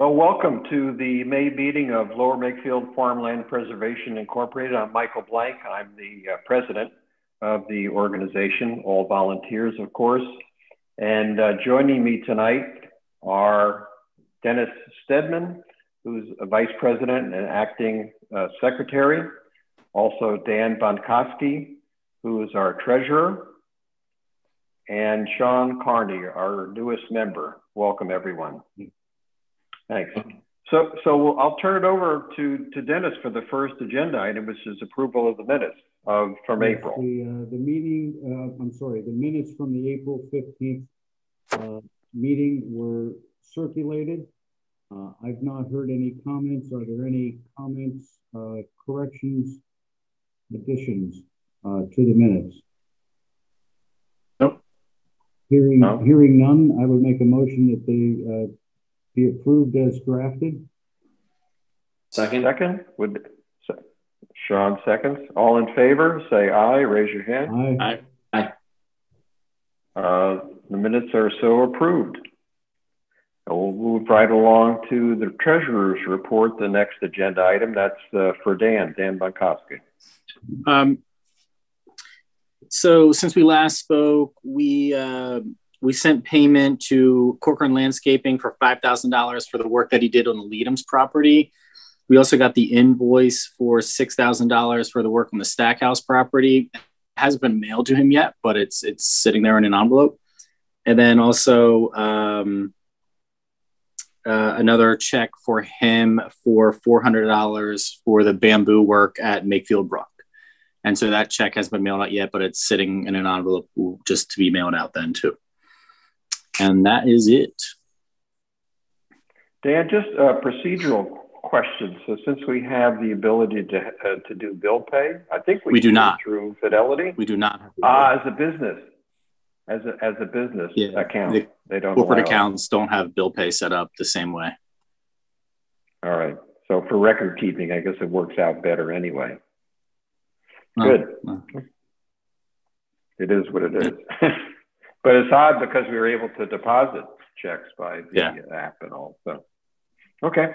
Well, welcome to the May meeting of Lower Makefield Farmland Preservation Incorporated. I'm Michael Blank. I'm the uh, president of the organization, all volunteers, of course. And uh, joining me tonight are Dennis Stedman, who's a vice president and acting uh, secretary. Also, Dan Bonkowski, who is our treasurer. And Sean Carney, our newest member. Welcome, everyone. Thanks. So, so I'll turn it over to, to Dennis for the first agenda item, which is approval of the minutes of from yes, April. The, uh, the meeting, uh, I'm sorry, the minutes from the April 15th uh, meeting were circulated. Uh, I've not heard any comments. Are there any comments, uh, corrections, additions uh, to the minutes? Nope. Hearing, no. hearing none, I would make a motion that they be approved as drafted. Second. Second. Would Sean seconds. All in favor, say aye. Raise your hand. Aye. Aye. Uh, the minutes are so approved. We'll move right along to the treasurer's report, the next agenda item. That's uh, for Dan, Dan Bonkoski. Um, so since we last spoke, we uh, we sent payment to Corcoran Landscaping for $5,000 for the work that he did on the Leadham's property. We also got the invoice for $6,000 for the work on the Stackhouse property. It hasn't been mailed to him yet, but it's it's sitting there in an envelope. And then also um, uh, another check for him for $400 for the bamboo work at Makefield Brook. And so that check hasn't been mailed out yet, but it's sitting in an envelope just to be mailed out then too. And that is it. Dan, just a procedural question. So since we have the ability to, uh, to do bill pay, I think we, we do not through Fidelity. We do not. Ah, as a business, as a, as a business yeah, account, the they don't. Corporate accounts don't have bill pay set up the same way. All right. So for record keeping, I guess it works out better anyway. Good. It is what it is. But it's odd because we were able to deposit checks by the yeah. app and all. So, okay.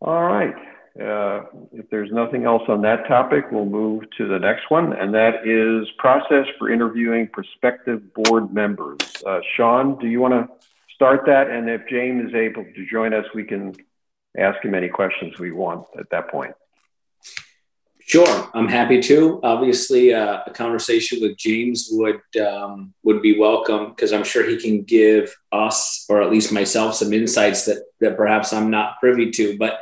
All right. Uh, if there's nothing else on that topic, we'll move to the next one, and that is process for interviewing prospective board members. Uh, Sean, do you want to start that? And if James is able to join us, we can ask him any questions we want at that point. Sure, I'm happy to. Obviously, uh, a conversation with James would um, would be welcome because I'm sure he can give us, or at least myself, some insights that that perhaps I'm not privy to. But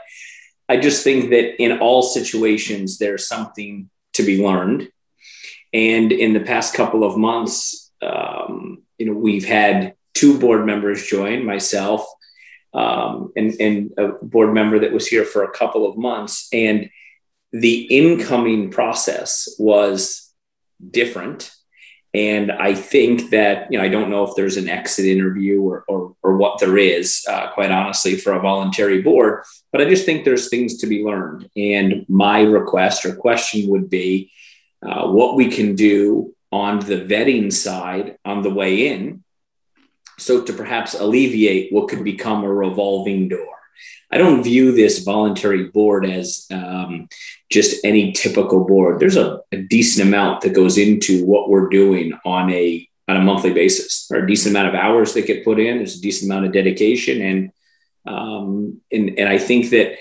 I just think that in all situations, there's something to be learned. And in the past couple of months, um, you know, we've had two board members join, myself um, and, and a board member that was here for a couple of months, and the incoming process was different. And I think that, you know, I don't know if there's an exit interview or, or, or what there is, uh, quite honestly, for a voluntary board, but I just think there's things to be learned. And my request or question would be uh, what we can do on the vetting side on the way in. So to perhaps alleviate what could become a revolving door. I don't view this voluntary board as um, just any typical board. There's a, a, decent amount that goes into what we're doing on a on a monthly basis. There are a decent amount of hours that get put in. There's a decent amount of dedication, and um, and and I think that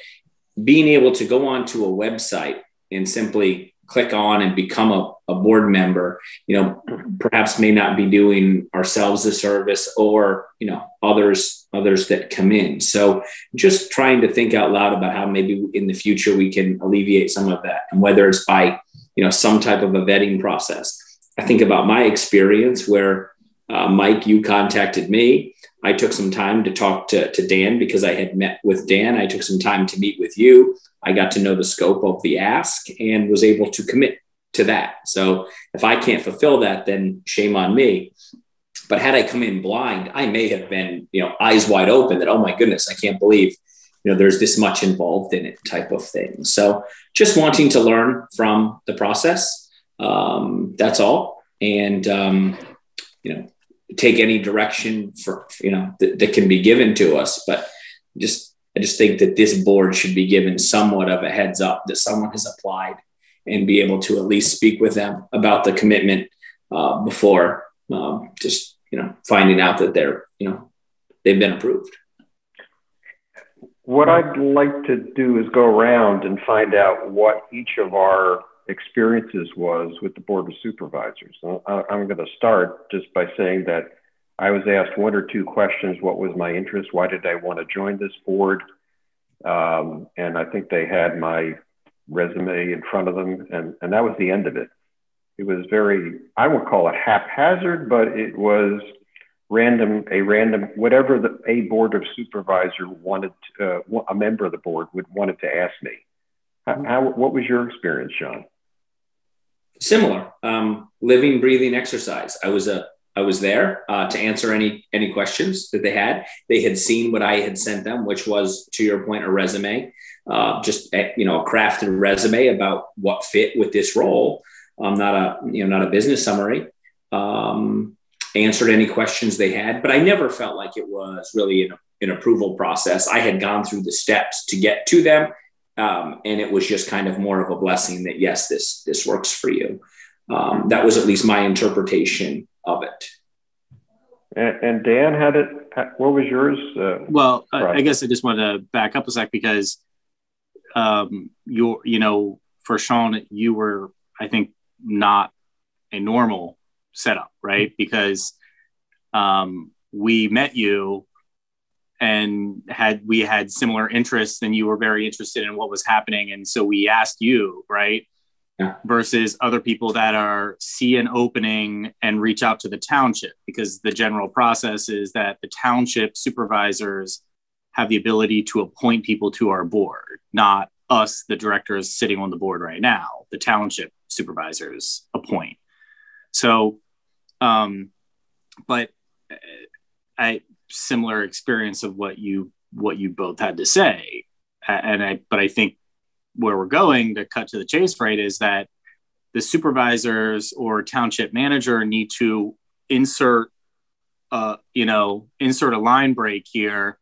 being able to go onto a website and simply click on and become a, a board member, you know, perhaps may not be doing ourselves a service or, you know, others, others that come in. So just trying to think out loud about how maybe in the future we can alleviate some of that and whether it's by, you know, some type of a vetting process. I think about my experience where uh, Mike, you contacted me. I took some time to talk to, to Dan because I had met with Dan. I took some time to meet with you. I got to know the scope of the ask and was able to commit to that. So if I can't fulfill that, then shame on me. But had I come in blind, I may have been, you know, eyes wide open that, oh my goodness, I can't believe, you know, there's this much involved in it type of thing. So just wanting to learn from the process. Um, that's all. And, um, you know, take any direction for, you know, that, that can be given to us. But just I just think that this board should be given somewhat of a heads up that someone has applied and be able to at least speak with them about the commitment uh, before um, just you know finding out that they're you know they've been approved. What I'd like to do is go around and find out what each of our experiences was with the Board of Supervisors. I'm going to start just by saying that I was asked one or two questions. What was my interest? Why did I want to join this board? Um, and I think they had my resume in front of them, and, and that was the end of it. It was very, I would call it haphazard, but it was random, a random, whatever the, a board of supervisor wanted, to, uh, a member of the board would wanted to ask me. How, how, what was your experience, John? Similar, um, living, breathing exercise. I was a I was there uh, to answer any any questions that they had. They had seen what I had sent them, which was, to your point, a resume, uh, just a, you know, a crafted resume about what fit with this role. Um, not a you know not a business summary. Um, answered any questions they had, but I never felt like it was really an, an approval process. I had gone through the steps to get to them, um, and it was just kind of more of a blessing that yes, this this works for you. Um, that was at least my interpretation of it. And, and Dan had it. What was yours? Uh, well, I, I guess I just want to back up a sec because um, you're, you know, for Sean, you were, I think, not a normal setup, right? Because um, we met you and had we had similar interests and you were very interested in what was happening and so we asked you right yeah. versus other people that are see an opening and reach out to the township because the general process is that the township supervisors have the ability to appoint people to our board, not us, the directors sitting on the board right now. The township supervisors appoint. So, um, but uh, I similar experience of what you what you both had to say, and I but I think where we're going to cut to the chase right is that the supervisors or township manager need to insert uh, you know insert a line break here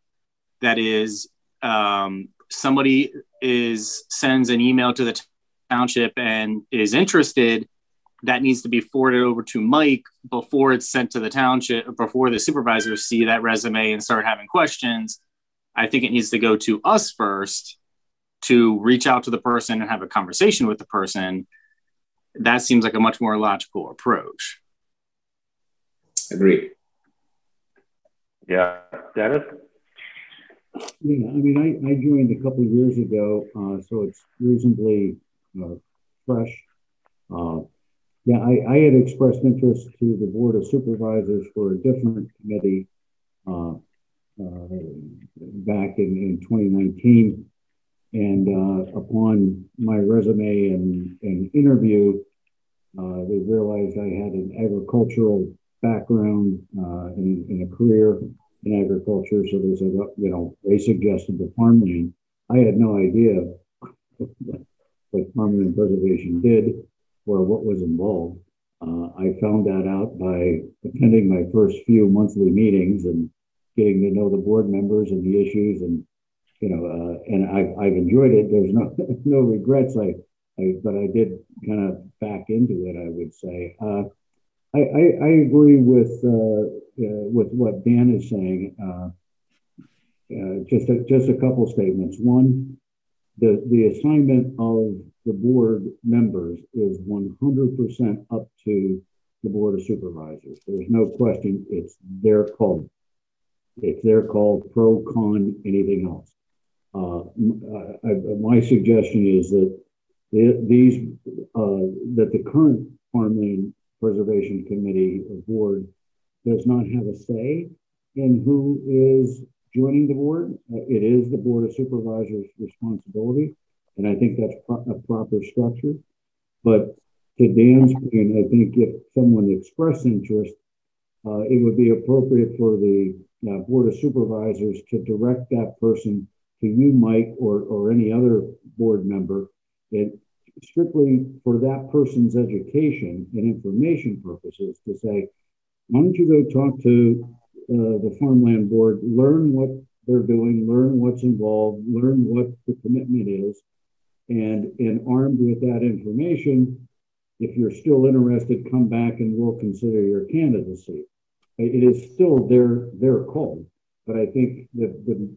that is um, somebody is sends an email to the township and is interested that needs to be forwarded over to mike before it's sent to the township before the supervisors see that resume and start having questions. I think it needs to go to us first to reach out to the person and have a conversation with the person, that seems like a much more logical approach. Agreed. Yeah, Dennis. Yeah, I mean, I, I joined a couple years ago, uh, so it's reasonably uh, fresh. Uh, yeah, I, I, had expressed interest to the Board of Supervisors for a different committee uh, uh, back in, in 2019. And uh, upon my resume and, and interview, uh, they realized I had an agricultural background uh, and, a career in agriculture. So they said, you know, they suggested the farmland. I had no idea what farmland preservation did or what was involved. Uh, I found that out by attending my first few monthly meetings and getting to know the board members and the issues and you know, uh, and I've, I've enjoyed it. There's no no regrets. I, I but I did kind of back into it. I would say. Uh, I, I, I agree with uh, uh with what Dan is saying. Uh, uh, just a, just a couple statements. One, the the assignment of the board members is 100% up to the board of supervisors. There's no question. It's their call. It's their call, pro, con, anything else. Uh, I, my suggestion is that the, these uh, that the current farmland preservation committee or board does not have a say in who is joining the board. Uh, it is the board of supervisors' responsibility, and I think that's pro a proper structure. But to Dan's point, I think if someone expressed interest, uh, it would be appropriate for the uh, board of supervisors to direct that person to you, Mike, or, or any other board member, it strictly for that person's education and information purposes to say, why don't you go talk to uh, the farmland board, learn what they're doing, learn what's involved, learn what the commitment is, and, and armed with that information, if you're still interested, come back and we'll consider your candidacy. It is still their their call, but I think the the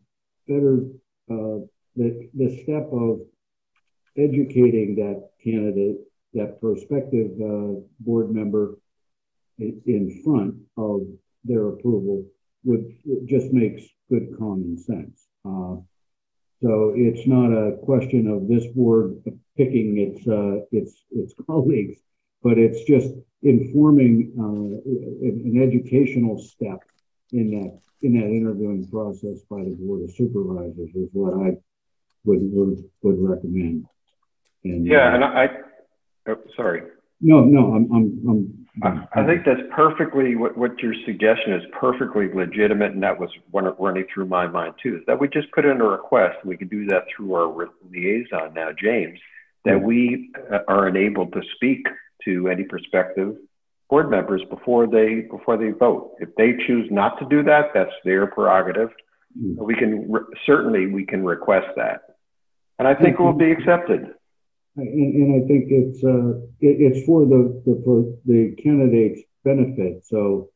better the the step of educating that candidate, that prospective uh, board member, in, front of their approval would just makes good common sense. Uh, so it's not a question of this board picking its uh, its its colleagues, but it's just informing uh, an educational step in that in that interviewing process by the board of supervisors is what I would would, would recommend. And yeah, uh, and I, oh, sorry. No, no, I'm I'm I'm I, I think that's perfectly what, what your suggestion is perfectly legitimate, and that was running through my mind too. Is that we just put in a request? We could do that through our liaison now, James, that we uh, are enabled to speak to any prospective board members before they before they vote. If they choose not to do that, that's their prerogative. Mm-hmm. We can certainly we can request that, and I think mm-hmm. it will be accepted. And, and I think it's uh, it, it's for the, the for the candidate's benefit. So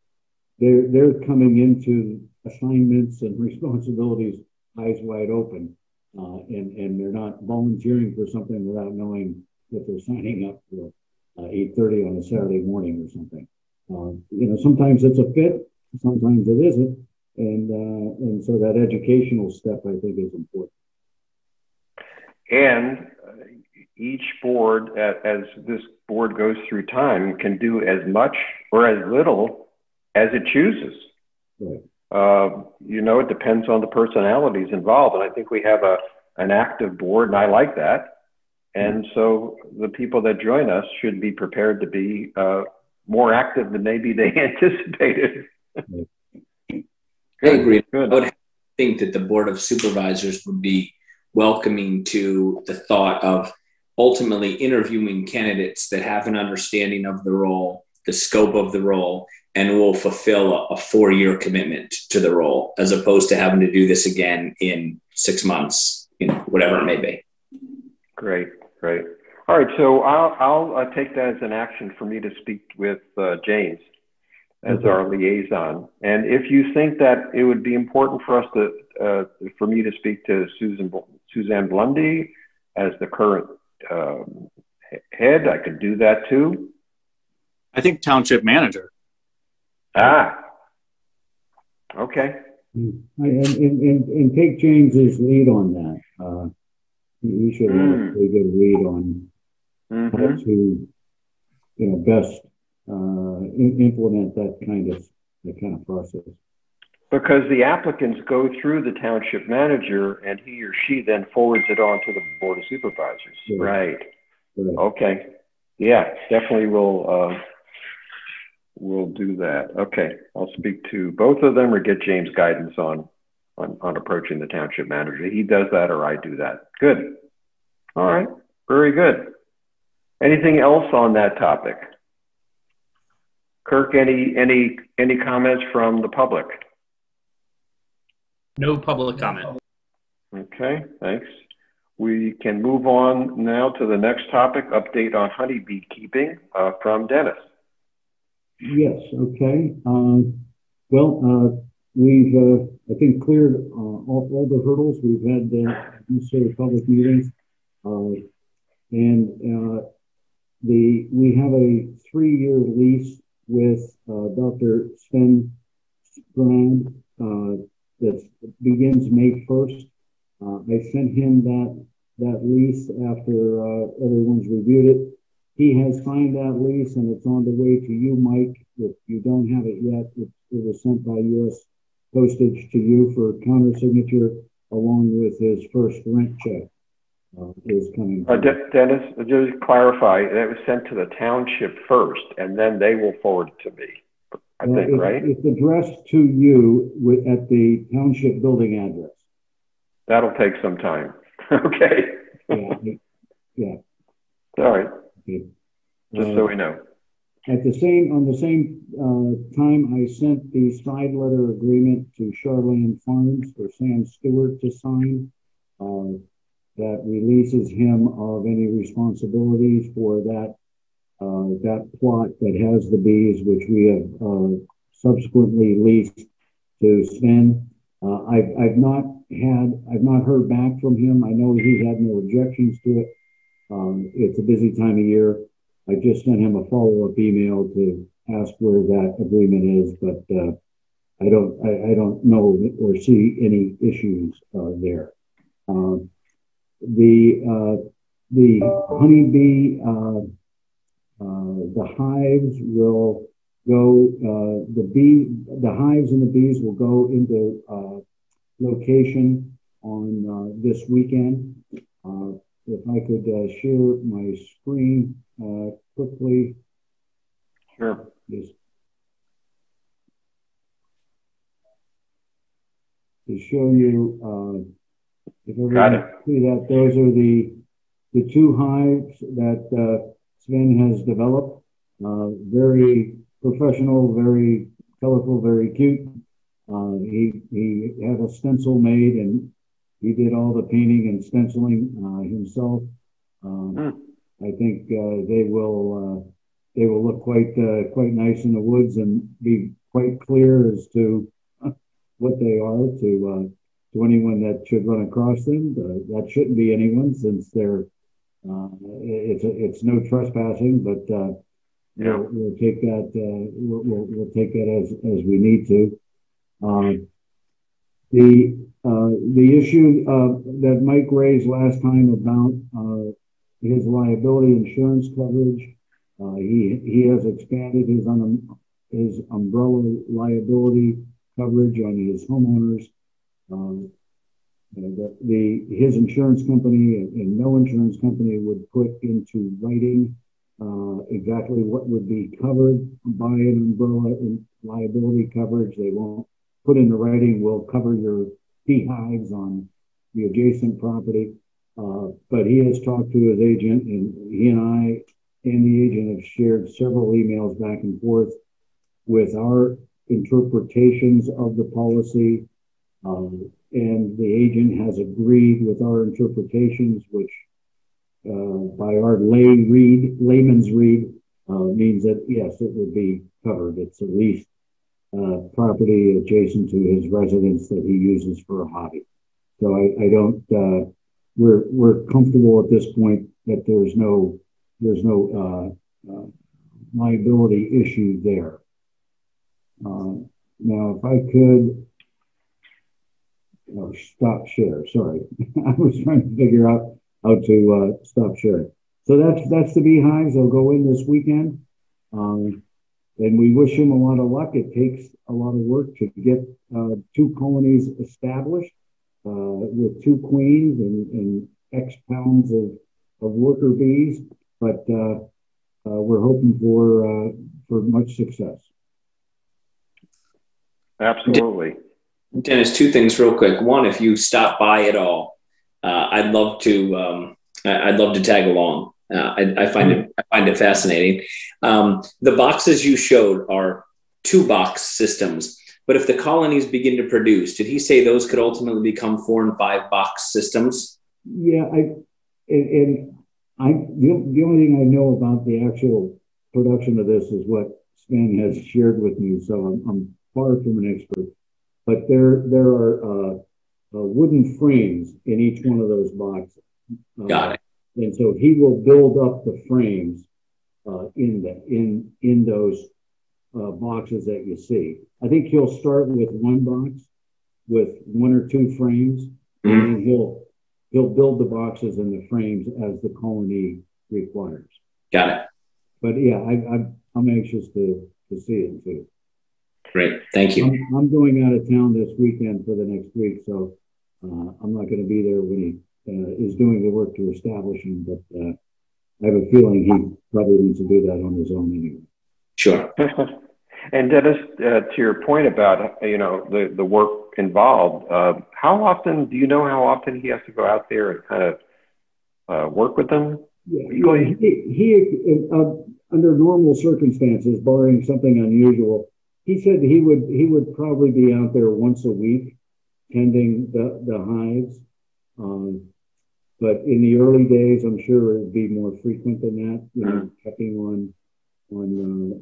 they're they're coming into assignments and responsibilities eyes wide open, uh, and and they're not volunteering for something without knowing that they're signing up for uh, eight thirty on a Saturday morning or something. Um, you know, sometimes it's a fit, sometimes it isn't, and uh, and so that educational step I think is important. And each board, as this board goes through time, can do as much or as little as it chooses. Right. Uh, you know, it depends on the personalities involved, and I think we have a an active board, and I like that. And so the people that join us should be prepared to be uh, more active than maybe they anticipated. I agree. Good. I would think that the board of supervisors would be welcoming to the thought of ultimately interviewing candidates that have an understanding of the role, the scope of the role, and will fulfill a, a four year commitment to the role, as opposed to having to do this again in six months, you know, whatever it may be. Great, great. All right, so I'll, I'll uh, take that as an action for me to speak with uh, James as mm-hmm. our liaison. And if you think that it would be important for us to, uh, for me to speak to Susan Suzanne Blundy as the current um, head, I could do that too. I think township manager. Ah, okay. And, and, and, and take James's lead on that. He should have mm. a pretty good read on mm-hmm. how to, you know, best uh, in, implement that kind of that kind of process. Because the applicants go through the township manager and he or she then forwards it on to the board of supervisors. Right. right. Okay. Yeah, definitely will uh, we'll do that. Okay. I'll speak to both of them or get James guidance on, on, on approaching the township manager. He does that or I do that. Good. All right. Very good. Anything else on that topic? Kirk, any any any comments from the public? No public comment. Okay, thanks. We can move on now to the next topic, update on honeybee keeping uh, from Dennis. Yes, okay. Um, well, uh, we've, uh, I think, cleared uh, all, all, the hurdles. We've had necessary public meetings. Uh, and uh, the we have a three-year lease with Dr. Sven Strand that begins May 1st. Uh, I sent him that that lease after uh, everyone's reviewed it. He has signed that lease and it's on the way to you, Mike. If you don't have it yet, it, it was sent by U.S. postage to you for counter signature along with his first rent check. Uh, is coming. Uh, Dennis, just clarify, that was sent to the township first, and then they will forward it to me. I think, it's, right? It's addressed to you with, at the township building address. That'll take some time. okay. yeah. Yeah. All right. Okay. Just uh, so we know. At the same on the same uh, time, I sent the side letter agreement to Charlann Farms for Sam Stewart to sign. Uh, that releases him of any responsibilities for that uh, that plot that has the bees, which we have uh, subsequently leased to Sven. Uh, I've, I've not had, I've not heard back from him. I know he had no objections to it. Um, it's a busy time of year. I just sent him a follow-up email to ask where that agreement is, but uh, I don't, I, I, don't know or see any issues uh, there. Um, the uh, the honeybee, uh, uh, the hives will go. the bee, the hives and the bees will go into location on this weekend. if I could share my screen quickly. Sure. Just to show you uh, if it. see that, those are the the two hives that uh, Sven has developed. Uh, very professional, very colorful, very cute. Uh, he he had a stencil made and he did all the painting and stenciling uh, himself. Mm. I think uh, they will uh, they will look quite quite nice in the woods and be quite clear as to what they are to to anyone that should run across them. Uh, that shouldn't be anyone since they're uh, it's it's no trespassing, but uh, yeah. we'll, we'll, take that uh, we'll, we'll, we'll, take that as as we need to. Um, the uh, the issue that Mike raised last time about uh, his liability insurance coverage, he he has expanded his umbrella liability coverage on his homeowners um, his insurance company and, no insurance company would put into writing uh, exactly what would be covered by an umbrella liability coverage. They won't put in the writing, will cover your beehives on the adjacent property. Uh, but he has talked to his agent, and he and I and the agent have shared several emails back and forth with our interpretations of the policy um, and the agent has agreed with our interpretations, which uh, by our lay read, layman's read, uh, means that yes, it would be covered. It's at least property adjacent to his residence that he uses for a hobby. So I don't. We're we're comfortable at this point that there's no there's no uh, uh, liability issue there. now, if I could or stop share. Sorry, I was trying to figure out how to uh, stop sharing. So that's that's the beehives. They'll go in this weekend, um, and we wish them a lot of luck. It takes a lot of work to get two colonies established with two queens and, and, X pounds of, of worker bees, but uh, uh, we're hoping for uh, for much success. Absolutely. Dennis, two things real quick. One, if you stop by at all, uh, I'd love to. Um, I'd love to tag along. Uh, I, I, find it. I find it fascinating. Um, the boxes you showed are two box systems, but if the colonies begin to produce, did he say those could ultimately become four and five box systems? Yeah, I and, and I the, the only thing I know about the actual production of this is what Sven has shared with me, so I'm, I'm far from an expert but there there are uh, uh, wooden frames in each one of those boxes. Uh, Got it. And so he will build up the frames uh, in the in in those uh, boxes that you see. I think he'll start with one box with one or two frames, mm-hmm. and then he'll he'll build the boxes and the frames as the colony requires. Got it. But yeah, I, I, I'm anxious to to see it too. Great. Thank you. I'm, I'm, going out of town this weekend for the next week, so uh, I'm not going to be there when he uh, is doing the work to establish him, but uh, I have a feeling he probably needs to do that on his own anyway. Sure. and Dennis, uh, to your point about you know the the work involved, uh, how often do you know how often he has to go out there and kind of uh, work with them? Yeah, he, he under normal circumstances, barring something unusual, he said he would he would probably be out there once a week tending the, the hives. Um, but in the early days, I'm sure it would be more frequent than that, you know, mm-hmm. checking on on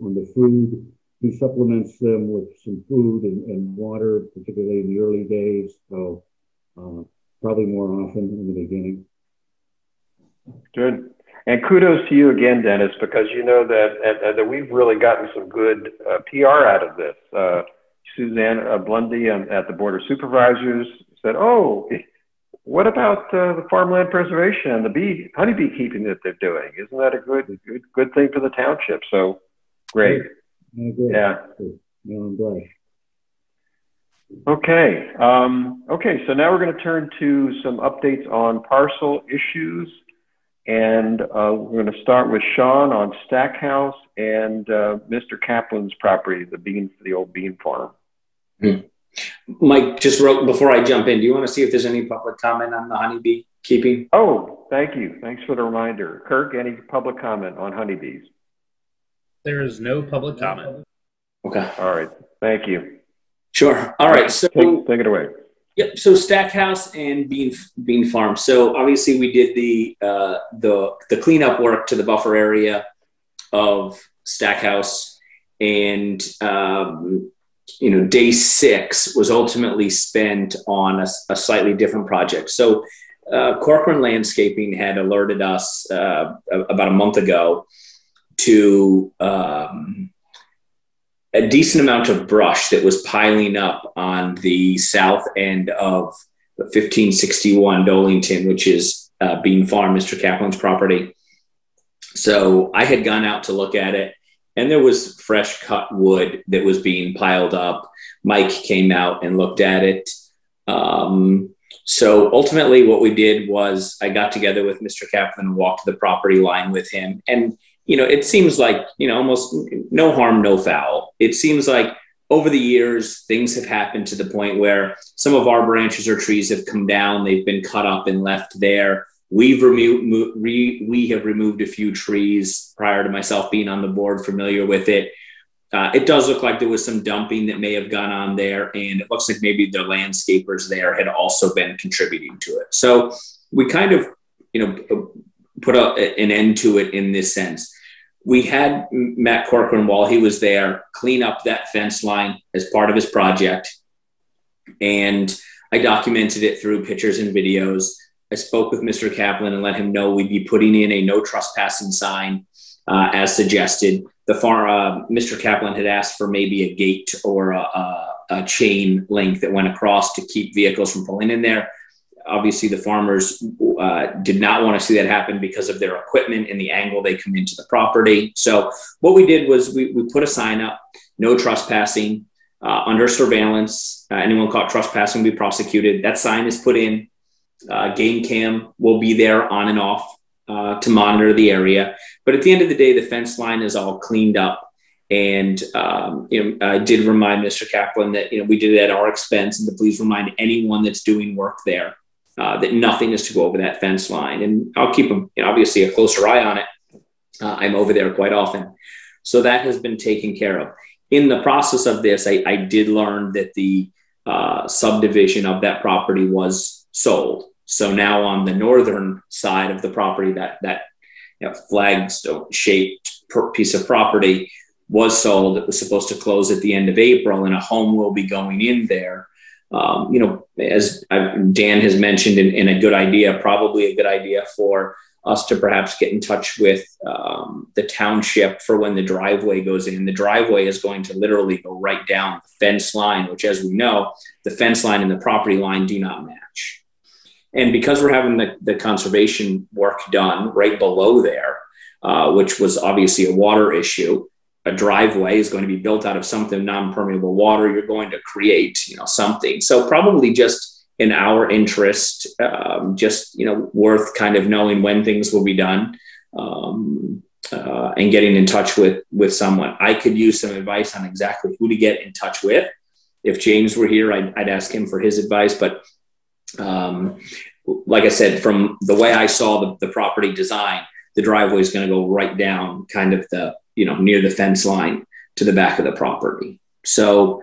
uh, on the food. He supplements them with some food and, and water, particularly in the early days. So uh, probably more often in the beginning. Good. And kudos to you again, Dennis, because you know that, that we've really gotten some good uh, PR out of this. Uh, Suzanne uh, Blundy at the Board of Supervisors said, "Oh, what about uh, the farmland preservation and the bee honeybee keeping that they're doing? Isn't that a good good good thing for the township?" So great. Yeah. No, I'm glad. Okay. Um, okay. So now we're going to turn to some updates on parcel issues. And uh, we're going to start with Sean on Stackhouse and uh, Mr. Kaplan's property, the bean, the old bean farm. Hmm. Mike just wrote before I jump in. Do you want to see if there's any public comment on the honeybee keeping? Oh, thank you. Thanks for the reminder. Kirk, any public comment on honeybees? There is no public comment. Okay. All right. Thank you. Sure. All right. So take, take it away. Yep. So Stackhouse and Bean Bean Farm. So obviously we did the uh, the the cleanup work to the buffer area of Stackhouse, and um, you know day six was ultimately spent on a, a slightly different project. So uh, Corcoran Landscaping had alerted us uh, about a month ago to um, a decent amount of brush that was piling up on the south end of 1561 Dolington, which is uh, Bean Farm, Mr. Kaplan's property. So I had gone out to look at it, and there was fresh cut wood that was being piled up. Mike came out and looked at it. Um, so ultimately, what we did was I got together with Mr. Kaplan and walked the property line with him. And you know, it seems like, you know, almost no harm, no foul. It seems like over the years, things have happened to the point where some of our branches or trees have come down, they've been cut up and left there. We've removed, re, we have removed a few trees prior to myself being on the board, familiar with it. Uh, it does look like there was some dumping that may have gone on there, and it looks like maybe the landscapers there had also been contributing to it. So we kind of, you know, put a, an end to it in this sense we had Matt Corcoran while he was there clean up that fence line as part of his project. And I documented it through pictures and videos. I spoke with Mr. Kaplan and let him know we'd be putting in a no trespassing sign uh, as suggested. The far, uh, Mr. Kaplan had asked for maybe a gate or a, a, a chain link that went across to keep vehicles from pulling in there obviously the farmers uh, did not want to see that happen because of their equipment and the angle they come into the property. So what we did was we, we put a sign up, no trespassing, uh, under surveillance. Uh, anyone caught trespassing will be prosecuted. That sign is put in. Uh, game cam will be there on and off uh, to monitor the area. But at the end of the day, the fence line is all cleaned up. And um, you know, I did remind Mr. Kaplan that you know we did it at our expense, and to please remind anyone that's doing work there uh, that nothing is to go over that fence line. And I'll keep you know, obviously a closer eye on it. Uh, I'm over there quite often. So that has been taken care of. In the process of this, I, I did learn that the uh, subdivision of that property was sold. So now on the northern side of the property, that that you know, flagstone shaped piece of property was sold. It was supposed to close at the end of April, and a home will be going in there um, you know, as I've, Dan has mentioned, in, in, a good idea, probably a good idea for us to perhaps get in touch with um, the township for when the driveway goes in. The driveway is going to literally go right down the fence line, which, as we know, the fence line and the property line do not match. And because we're having the, the conservation work done right below there, uh, which was obviously a water issue, a driveway is going to be built out of something non-permeable water you're going to create you know something. So probably just in our interest um, just you know worth kind of knowing when things will be done um, uh, and getting in touch with with someone. I could use some advice on exactly who to get in touch with. If james were here i'd, I'd ask him for his advice but um, like i said from the way i saw the, the property design the driveway is going to go right down kind of the, you know, near the fence line to the back of the property. So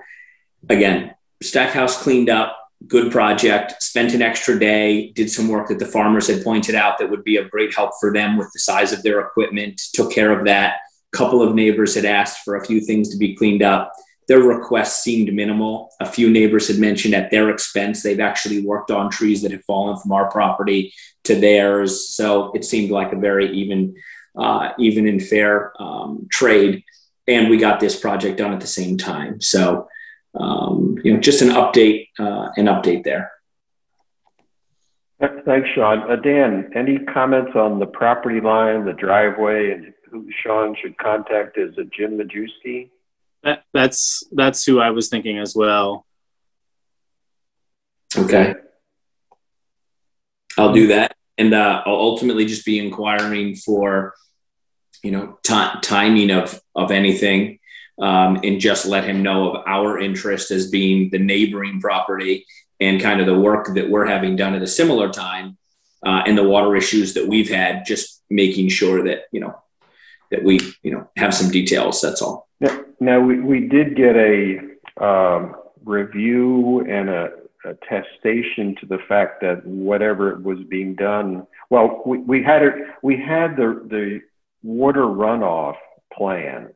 again, Stackhouse cleaned up, good project, spent an extra day, did some work that the farmers had pointed out that would be a great help for them with the size of their equipment, took care of that. A couple of neighbors had asked for a few things to be cleaned up. Their requests seemed minimal. A few neighbors had mentioned at their expense, they've actually worked on trees that had fallen from our property to theirs. So it seemed like a very even, uh, even in fair um, trade. And we got this project done at the same time. So um, you know, just an update, uh, an update there. Thanks, Sean. Uh, Dan, any comments on the property line, the driveway, and who Sean should contact? Is it Jim Majewski? That, that's that's who I was thinking as well. Okay, I'll do that, and uh, I'll ultimately just be inquiring for, you know, t- timing of of anything um, and just let him know of our interest as being the neighboring property and kind of the work that we're having done at a similar time uh, and the water issues that we've had, just making sure that, you know, that we, you know, have some details. That's all. Now, we, we did get a um, review and a attestation to the fact that whatever was being done, well, we, we had it, we had the, the water runoff plan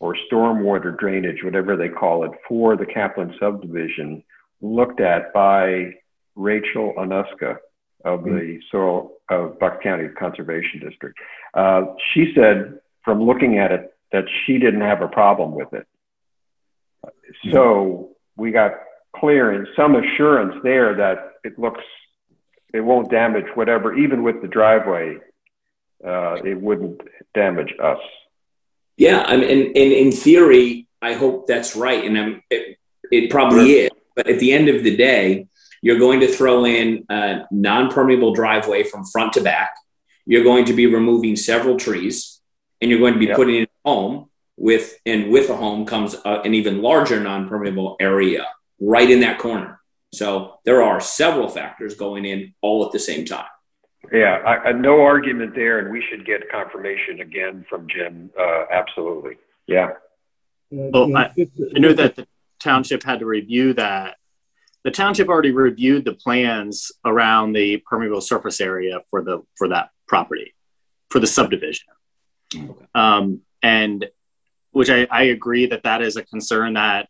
or stormwater drainage, whatever they call it, for the Kaplan subdivision looked at by Rachel Anuska of the mm-hmm. soil of Bucks County Conservation District. Uh, she said from looking at it that she didn't have a problem with it. So we got clear and some assurance there that it looks, it won't damage whatever, even with the driveway, uh, it wouldn't damage us. Yeah, I mean, and, in theory, I hope that's right, and I'm, it, it probably is. But at the end of the day, you're going to throw in a non-permeable driveway from front to back. You're going to be removing several trees, and you're going to be yep. putting in a home with, and with a home comes a, an even larger non-permeable area right in that corner. So there are several factors going in all at the same time. Yeah, I, I, no argument there, and we should get confirmation again from Jim. Uh, absolutely. Yeah. Well, I, I knew that the township had to review that. The township already reviewed the plans around the permeable surface area for the for that property, for the subdivision, okay. um, and which I, I agree that that is a concern that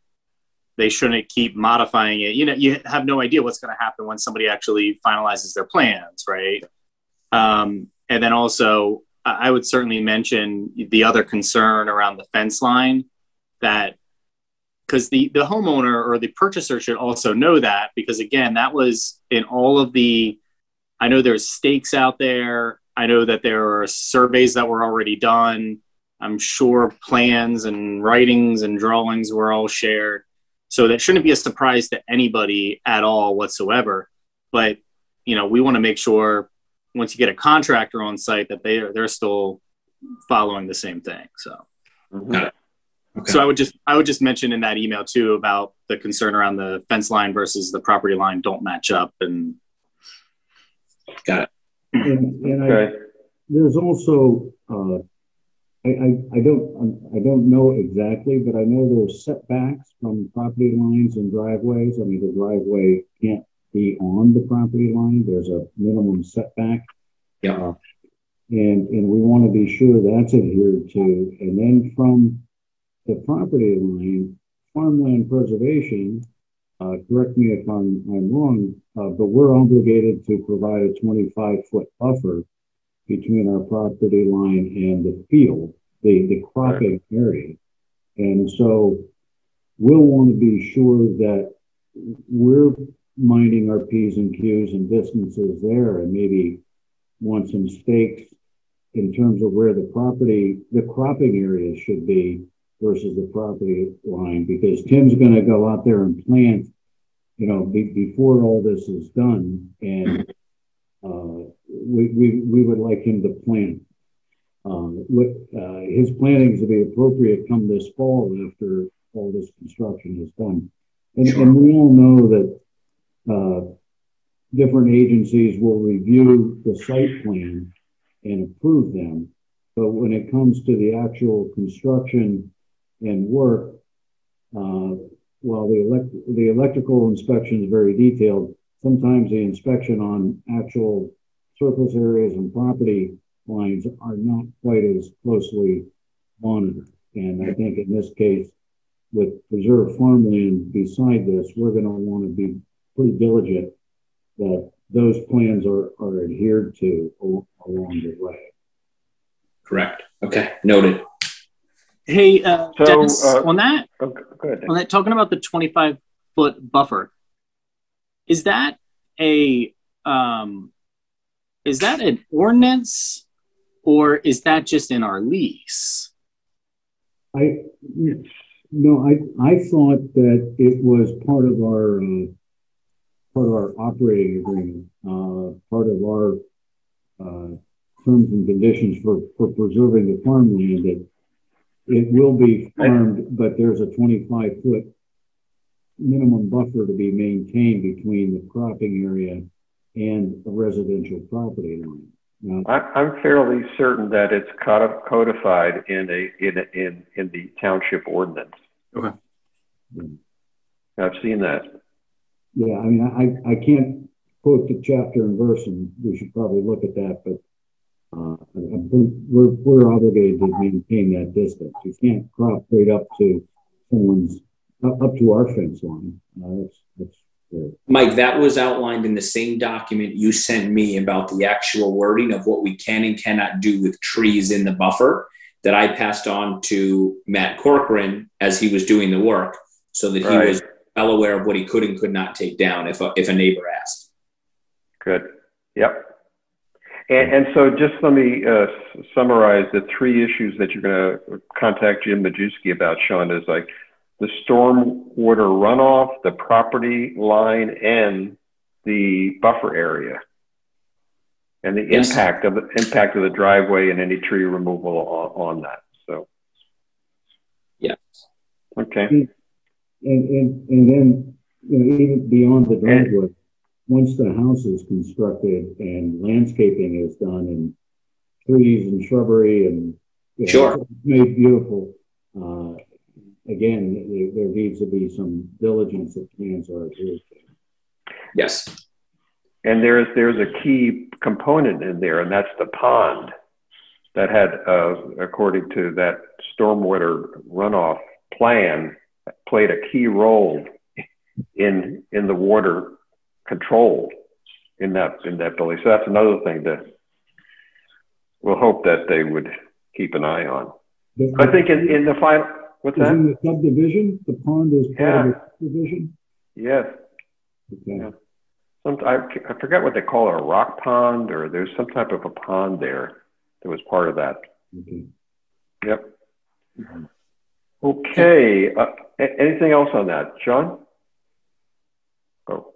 they shouldn't keep modifying it. You know, you have no idea what's going to happen when somebody actually finalizes their plans, right? Um, and then also, I would certainly mention the other concern around the fence line that because the, the homeowner or the purchaser should also know that because again that was in all of the i know there's stakes out there. I know that there are surveys that were already done. I'm sure plans and writings and drawings were all shared. So that shouldn't be a surprise to anybody at all whatsoever. But you know we want to make sure once you get a contractor on site that they are they're still following the same thing. So. Mm-hmm. Okay. So I would just I would just mention in that email too about the concern around the fence line versus the property line don't match up and got it. Mm-hmm. And, and okay. I, there's also uh, I, I, I don't um, I don't know exactly, but I know there's setbacks from property lines and driveways. I mean, the driveway can't be on the property line. There's a minimum setback. Yeah. Uh, and, and we want to be sure that's adhered to. And then from the property line, farmland preservation, uh, correct me if I'm, I'm wrong, uh, but we're obligated to provide a 25 foot buffer between our property line and the field, the, the cropping right. area. And so we'll want to be sure that we're minding our P's and Q's and distances there and maybe want some stakes in terms of where the property, the cropping areas should be versus the property line because Tim's going to go out there and plant, you know, be, before all this is done. And uh, we, we, we would like him to plant. Um, with, uh, his be appropriate come this fall after all this construction is done. And, and we all know that different agencies will review the site plan and approve them. But when it comes to the actual construction and work, uh, while the electrical inspection is very detailed, sometimes the inspection on actual surface areas and property lines are not quite as closely monitored. And I think in this case, with preserved farmland beside this, we're going to want to be pretty diligent that those plans are, are adhered to along the way. Correct. Okay, noted. Hey, uh, so, Dennis, uh, on that, oh, good. on that, talking about the 25 foot buffer, is that a um, is that an ordinance or is that just in our lease? I no, I I thought that it was part of our uh, part of our operating agreement, uh, part of our uh, terms and conditions for for preserving the farmland. That it will be farmed, but there's a 25 foot minimum buffer to be maintained between the cropping area and a residential property line. Now, I'm fairly certain that it's codified in a in a, in in the township ordinance. Okay. I've seen that. Yeah, I mean, I I can't quote the chapter and verse, and we should probably look at that, but uh, we're we're obligated to maintain that distance. You can't crop right up to someone's up to our fence line. Uh, that's that's Mike, that was outlined in the same document you sent me about the actual wording of what we can and cannot do with trees in the buffer that I passed on to Matt Corcoran as he was doing the work so that right. he was well aware of what he could and could not take down if a, if a neighbor asked. Good. Yep. And, and so just let me uh, summarize the three issues that you're going to contact Jim Majewski about, Sean, is like the storm water runoff, the property line, and the buffer area, and the yes. impact of the impact of the driveway and any tree removal on, on that. So, yeah, okay. And and and then you know even beyond the driveway, once the house is constructed and landscaping is done and trees and shrubbery and you know, sure made beautiful. Uh, again, there, needs to be some diligence that plans are adhered to. Yes. And there's there's a key component in there, and that's the pond that had, uh, according to that stormwater runoff plan, played a key role in in the water control in that in that building. So that's another thing that we'll hope that they would keep an eye on. I think in, in the final What's that? in the subdivision? The pond is part yeah. of the subdivision? Yes. Okay. Yeah. Some, I, I forget what they call it, a rock pond, or there's some type of a pond there that was part of that. Okay. Yep. Mm-hmm. Okay. Uh, anything else on that, John? Oh.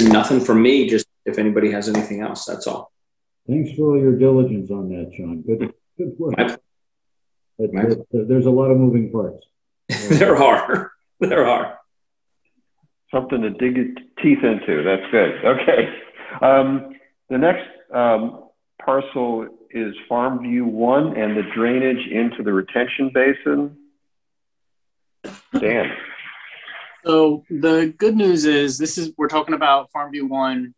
Nothing from me. Just if anybody has anything else, that's all. Thanks for all your diligence on that, John. Good, good work. My there's a lot of moving parts. there are. There are. Something to dig your teeth into. That's good. Okay. Um, the next um, parcel is Farm View 1 and the drainage into the retention basin. Dan. So the good news is this is we're talking about Farm View 1.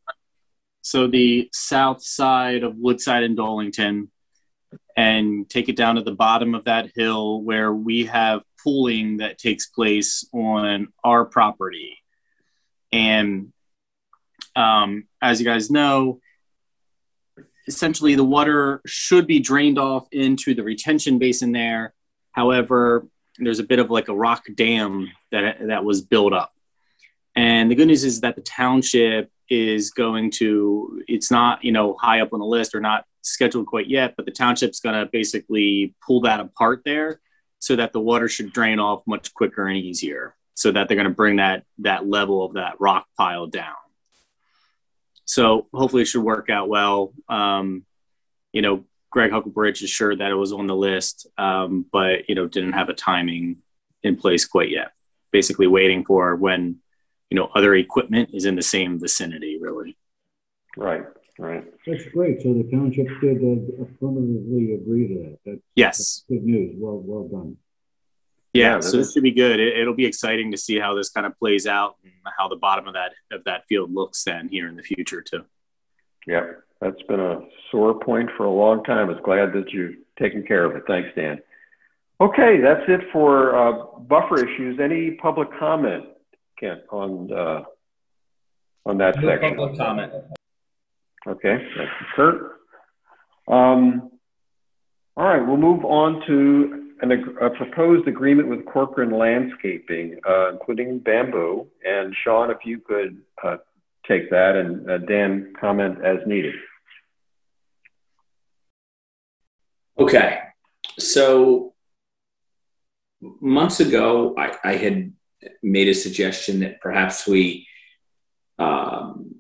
So the south side of Woodside and Dolington and take it down to the bottom of that hill where we have pooling that takes place on our property. And um, as you guys know, essentially the water should be drained off into the retention basin there. However, there's a bit of like a rock dam that that was built up. And the good news is that the township is going to it's not, you know, high up on the list or not scheduled quite yet, but the township's going to basically pull that apart there so that the water should drain off much quicker and easier so that they're going to bring that that level of that rock pile down so hopefully it should work out well um, you know greg hucklebridge is sure that it was on the list um, but you know didn't have a timing in place quite yet basically waiting for when you know other equipment is in the same vicinity really right Right. That's great. So the township did uh, affirmatively agree to that. That's, Yes. that's good news. Well, well done. Yeah, Yeah, so that this should be good. It, it'll be exciting to see how this kind of plays out and how the bottom of that of that field looks then here in the future too. Yeah, that's been a sore point for a long time. I was glad that you've taken care of it. Thanks, Dan. Okay, that's it for uh, buffer issues. Any public comment, Kent, on uh, on that No section? public comment. Okay, thank you, Kurt. Um, all right, we'll move on to an, a proposed agreement with Corcoran Landscaping, uh, including bamboo. And Sean, if you could uh, take that and uh, Dan comment as needed. Okay. So months ago, I, I had made a suggestion that perhaps we um,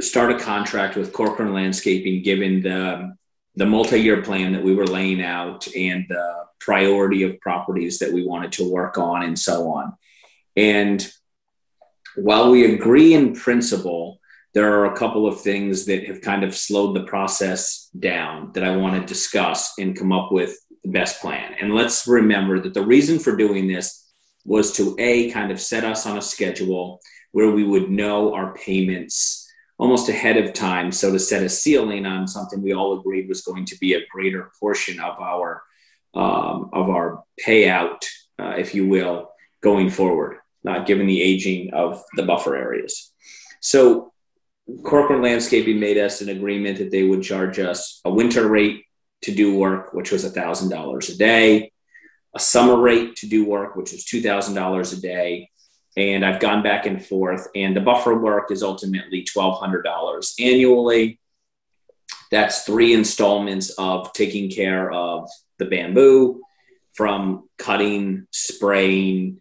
start a contract with Corcoran Landscaping, given the the multi-year plan that we were laying out and the priority of properties that we wanted to work on and so on. And while we agree in principle, there are a couple of things that have kind of slowed the process down that I want to discuss and come up with the best plan. And let's remember that the reason for doing this was to A, kind of set us on a schedule where we would know our payments almost ahead of time. So to set a ceiling on something we all agreed was going to be a greater portion of our um, of our payout, uh, if you will, going forward, uh, given the aging of the buffer areas. So Corcoran Landscaping made us an agreement that they would charge us a winter rate to do work, which was $1,000 a day, a summer rate to do work, which was $2,000 a day. And I've gone back and forth, and the buffer work is ultimately $1,200 annually. That's three installments of taking care of the bamboo from cutting, spraying,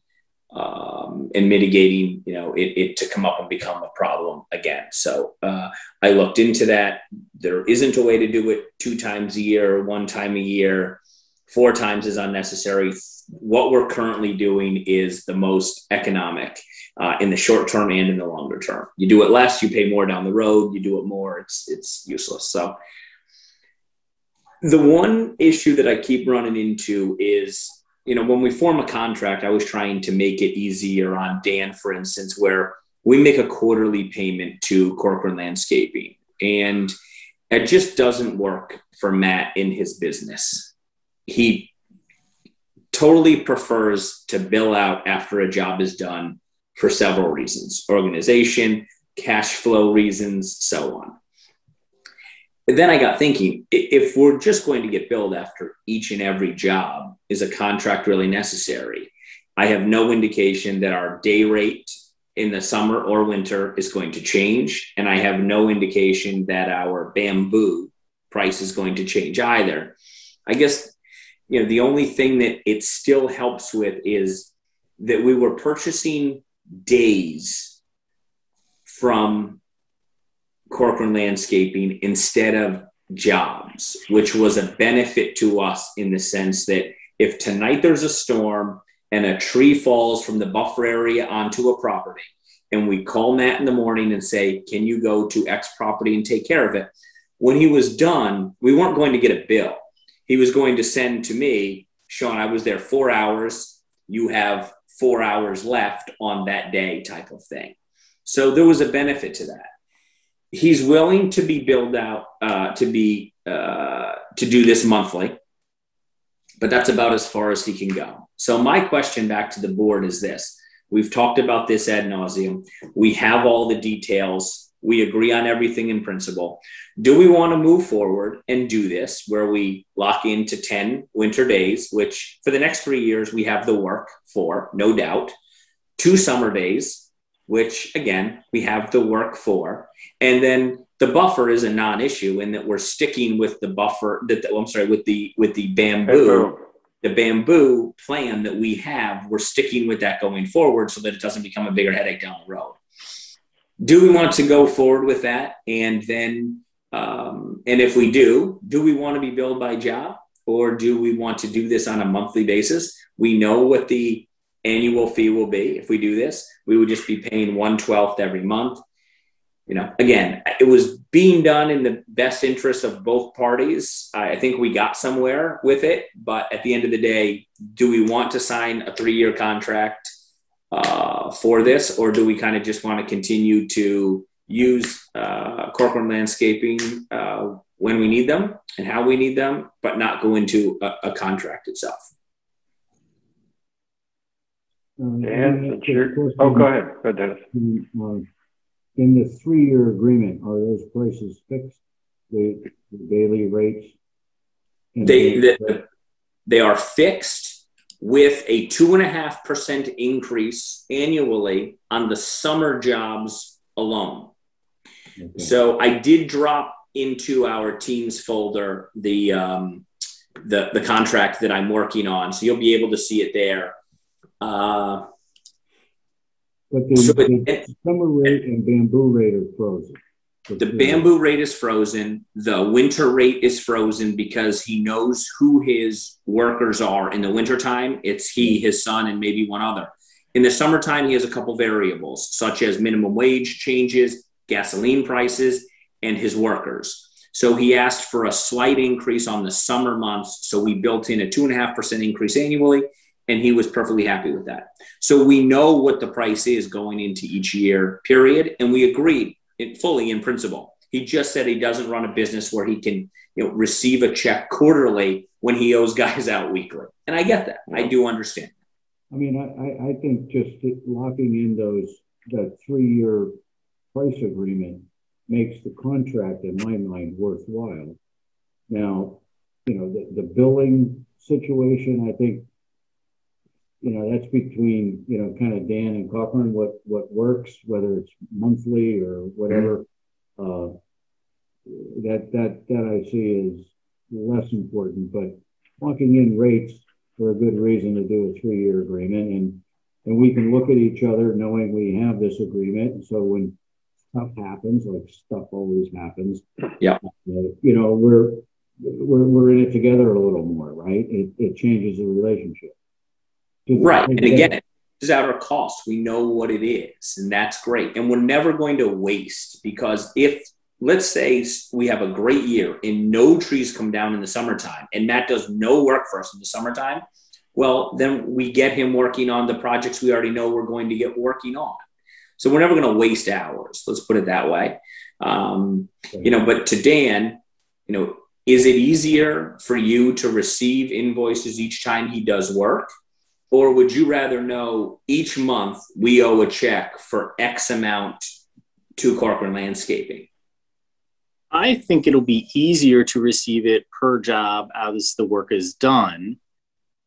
um, and mitigating, you know, it, it, to come up and become a problem again. So uh, I looked into that. There isn't a way to do it two times a year, one time a year, four times is unnecessary. What we're currently doing is the most economic uh, in the short term and in the longer term. You do it less, you pay more down the road. You do it more, it's it's useless. So the one issue that I keep running into is, you know, when we form a contract, I was trying to make it easier on Dan, for instance, where we make a quarterly payment to Corcoran Landscaping. And it just doesn't work for Matt in his business. He totally prefers to bill out after a job is done for several reasons organization, cash flow reasons, so on. Then I got thinking if we're just going to get billed after each and every job, is a contract really necessary? I have no indication that our day rate in the summer or winter is going to change. And I have no indication that our bamboo price is going to change either. I guess, you know, the only thing that it still helps with is that we were purchasing days from Corcoran Landscaping instead of jobs, which was a benefit to us in the sense that if tonight there's a storm and a tree falls from the buffer area onto a property, and we call Matt in the morning and say, Can you go to X property and take care of it? When he was done, we weren't going to get a bill. He was going to send to me, Sean, I was there four hours. You have four hours left on that day, type of thing. So there was a benefit to that he's willing to be billed out uh, to be uh, to do this monthly but that's about as far as he can go. So my question back to the board is this. We've talked about this ad nauseum. We have all the details. We agree on everything in principle. Do we want to move forward and do this where we lock into 10 winter days which for the next three years we have the work for no doubt two summer days which again we have the work for. And then the buffer is a non-issue in that we're sticking with the buffer that the, i'm sorry with the with the bamboo. the bamboo plan that we have we're sticking with that going forward so that it doesn't become a bigger headache down the road. Do we want to go forward with that? And then um, and if we do do we want to be billed by job or do we want to do this on a monthly basis? We know what the annual fee will be if we do this we would just be paying 1 12th every month you know, again, it was being done in the best interest of both parties. I think we got somewhere with it, but at the end of the day, do we want to sign a three-year contract uh, for this, or do we kind of just want to continue to use uh, Corcoran landscaping uh, when we need them and how we need them, but not go into a, a contract itself? Uh, Dan, oh, go ahead. Go ahead, Dennis. Uh, in the three-year agreement, are those prices fixed? The, the daily rates? They, the, they are fixed with a two and a half percent increase annually on the summer jobs alone. Okay. So I did drop into our teams folder the um, the the contract that I'm working on, so you'll be able to see it there. Uh, but the, so the summer rate and bamboo rate are frozen. The bamboo rate is frozen. The winter rate is frozen because he knows who his workers are in the wintertime. It's he, his son, and maybe one other. In the summertime, he has a couple variables, such as minimum wage changes, gasoline prices, and his workers. So he asked for a slight increase on the summer months. So we built in a two and a half percent increase annually and he was perfectly happy with that. So we know what the price is going into each year, period, and we agreed it fully in principle. He just said he doesn't run a business where he can, you know, receive a check quarterly when he owes guys out weekly. And I get that. I do understand. I mean, I, I think just locking in those that three-year price agreement makes the contract, in my mind, worthwhile. Now, you know, the, the billing situation, I think you know, that's between, you know, kind of Dan and Corcoran, what, what works, whether it's monthly or whatever. Mm-hmm. Uh, that, that, that I see is less important, but locking in rates for a good reason to do a three-year agreement. And, and we can look at each other knowing we have this agreement. And so when stuff happens, like stuff always happens, yeah, uh, you know, we're, we're, we're in it together a little more, right? It, it changes the relationship. Right. And again, it is at our cost. We know what it is, and that's great. And we're never going to waste because if let's say we have a great year and no trees come down in the summertime, and Matt does no work for us in the summertime, well, then we get him working on the projects we already know we're going to get working on. So we're never going to waste hours. Let's put it that way. Um, you know, but to Dan, you know, is it easier for you to receive invoices each time he does work? Or would you rather know each month we owe a check for X amount to Corcoran Landscaping? I think it'll be easier to receive it per job as the work is done.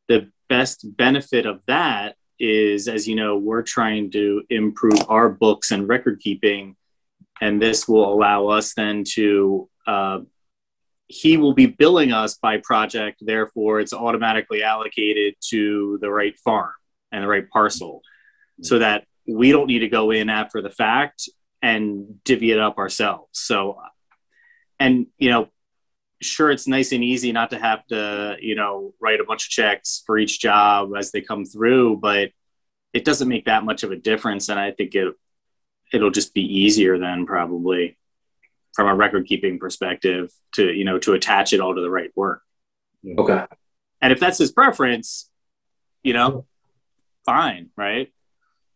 The best benefit of that is, as you know, we're trying to improve our books and record keeping, and this will allow us then to uh, he will be billing us by project. Therefore, it's automatically allocated to the right farm and the right parcel mm-hmm. so that we don't need to go in after the fact and divvy it up ourselves. So, and, you know, sure, it's nice and easy not to have to, you know, write a bunch of checks for each job as they come through, but it doesn't make that much of a difference. And I think it, it'll just be easier then probably from a record keeping perspective to you know to attach it all to the right work. Okay. And if that's his preference you know fine right?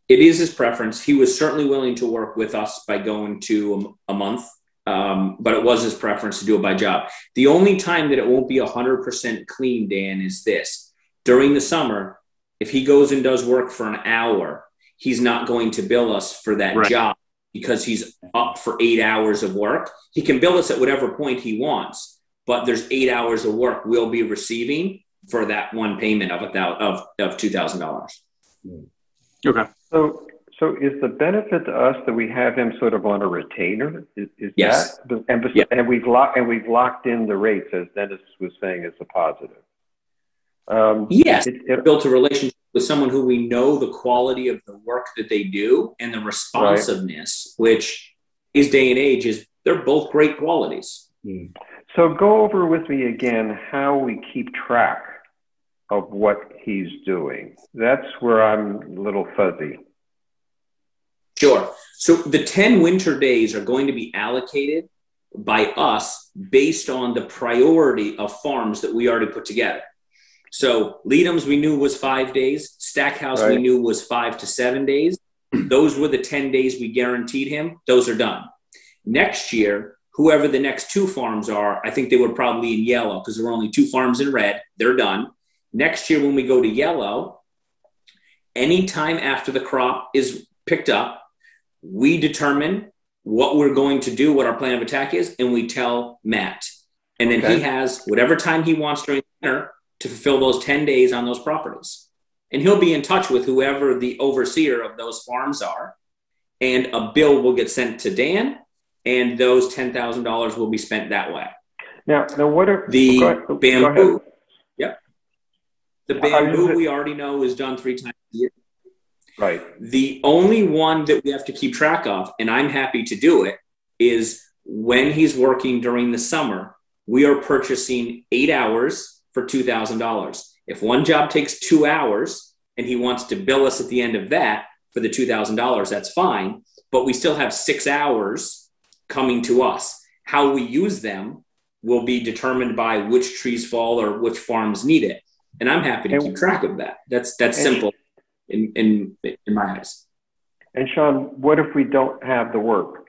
It is his preference. He was certainly willing to work with us by going to a, a month um, but it was his preference to do it by job. The only time that it won't be 100% clean dan is this. During the summer if he goes and does work for an hour he's not going to bill us for that right. job because he's up for eight hours of work. He can bill us at whatever point he wants, but there's eight hours of work we'll be receiving for that one payment of a thousand of, of two thousand dollars. Okay. So so is the benefit to us that we have him sort of on a retainer? Is, is yes. that the emphasis? Yep. And we've locked and we've locked in the rates as Dennis was saying as a positive. Um, yes, it, it, built a relationship with someone who we know the quality of the work that they do and the responsiveness, right. which is day and age, is they're both great qualities. Mm. So go over with me again how we keep track of what he's doing. That's where I'm a little fuzzy. Sure. So the 10 winter days are going to be allocated by us based on the priority of farms that we already put together. So Leadham's we knew was five days. Stackhouse right. we knew was five to seven days. Those were the 10 days we guaranteed him. Those are done. Next year, whoever the next two farms are, I think they were probably in yellow because there were only two farms in red. They're done. Next year, when we go to yellow, anytime after the crop is picked up, we determine what we're going to do, what our plan of attack is, and we tell Matt. And then okay. he has whatever time he wants during the winter to fulfill those 10 days on those properties. And he'll be in touch with whoever the overseer of those farms are. And a bill will get sent to Dan, and those $10,000 will be spent that way. Now, now what are the bamboo? Yep. The bamboo we already know is done three times a year. Right. The only one that we have to keep track of, and I'm happy to do it, is when he's working during the summer, we are purchasing eight hours for $2,000. If one job takes two hours and he wants to bill us at the end of that for the $2,000, that's fine. But we still have six hours coming to us. How we use them will be determined by which trees fall or which farms need it. And I'm happy to keep track of that. That's that's simple in, in, in my eyes. And Sean, what if we don't have the work?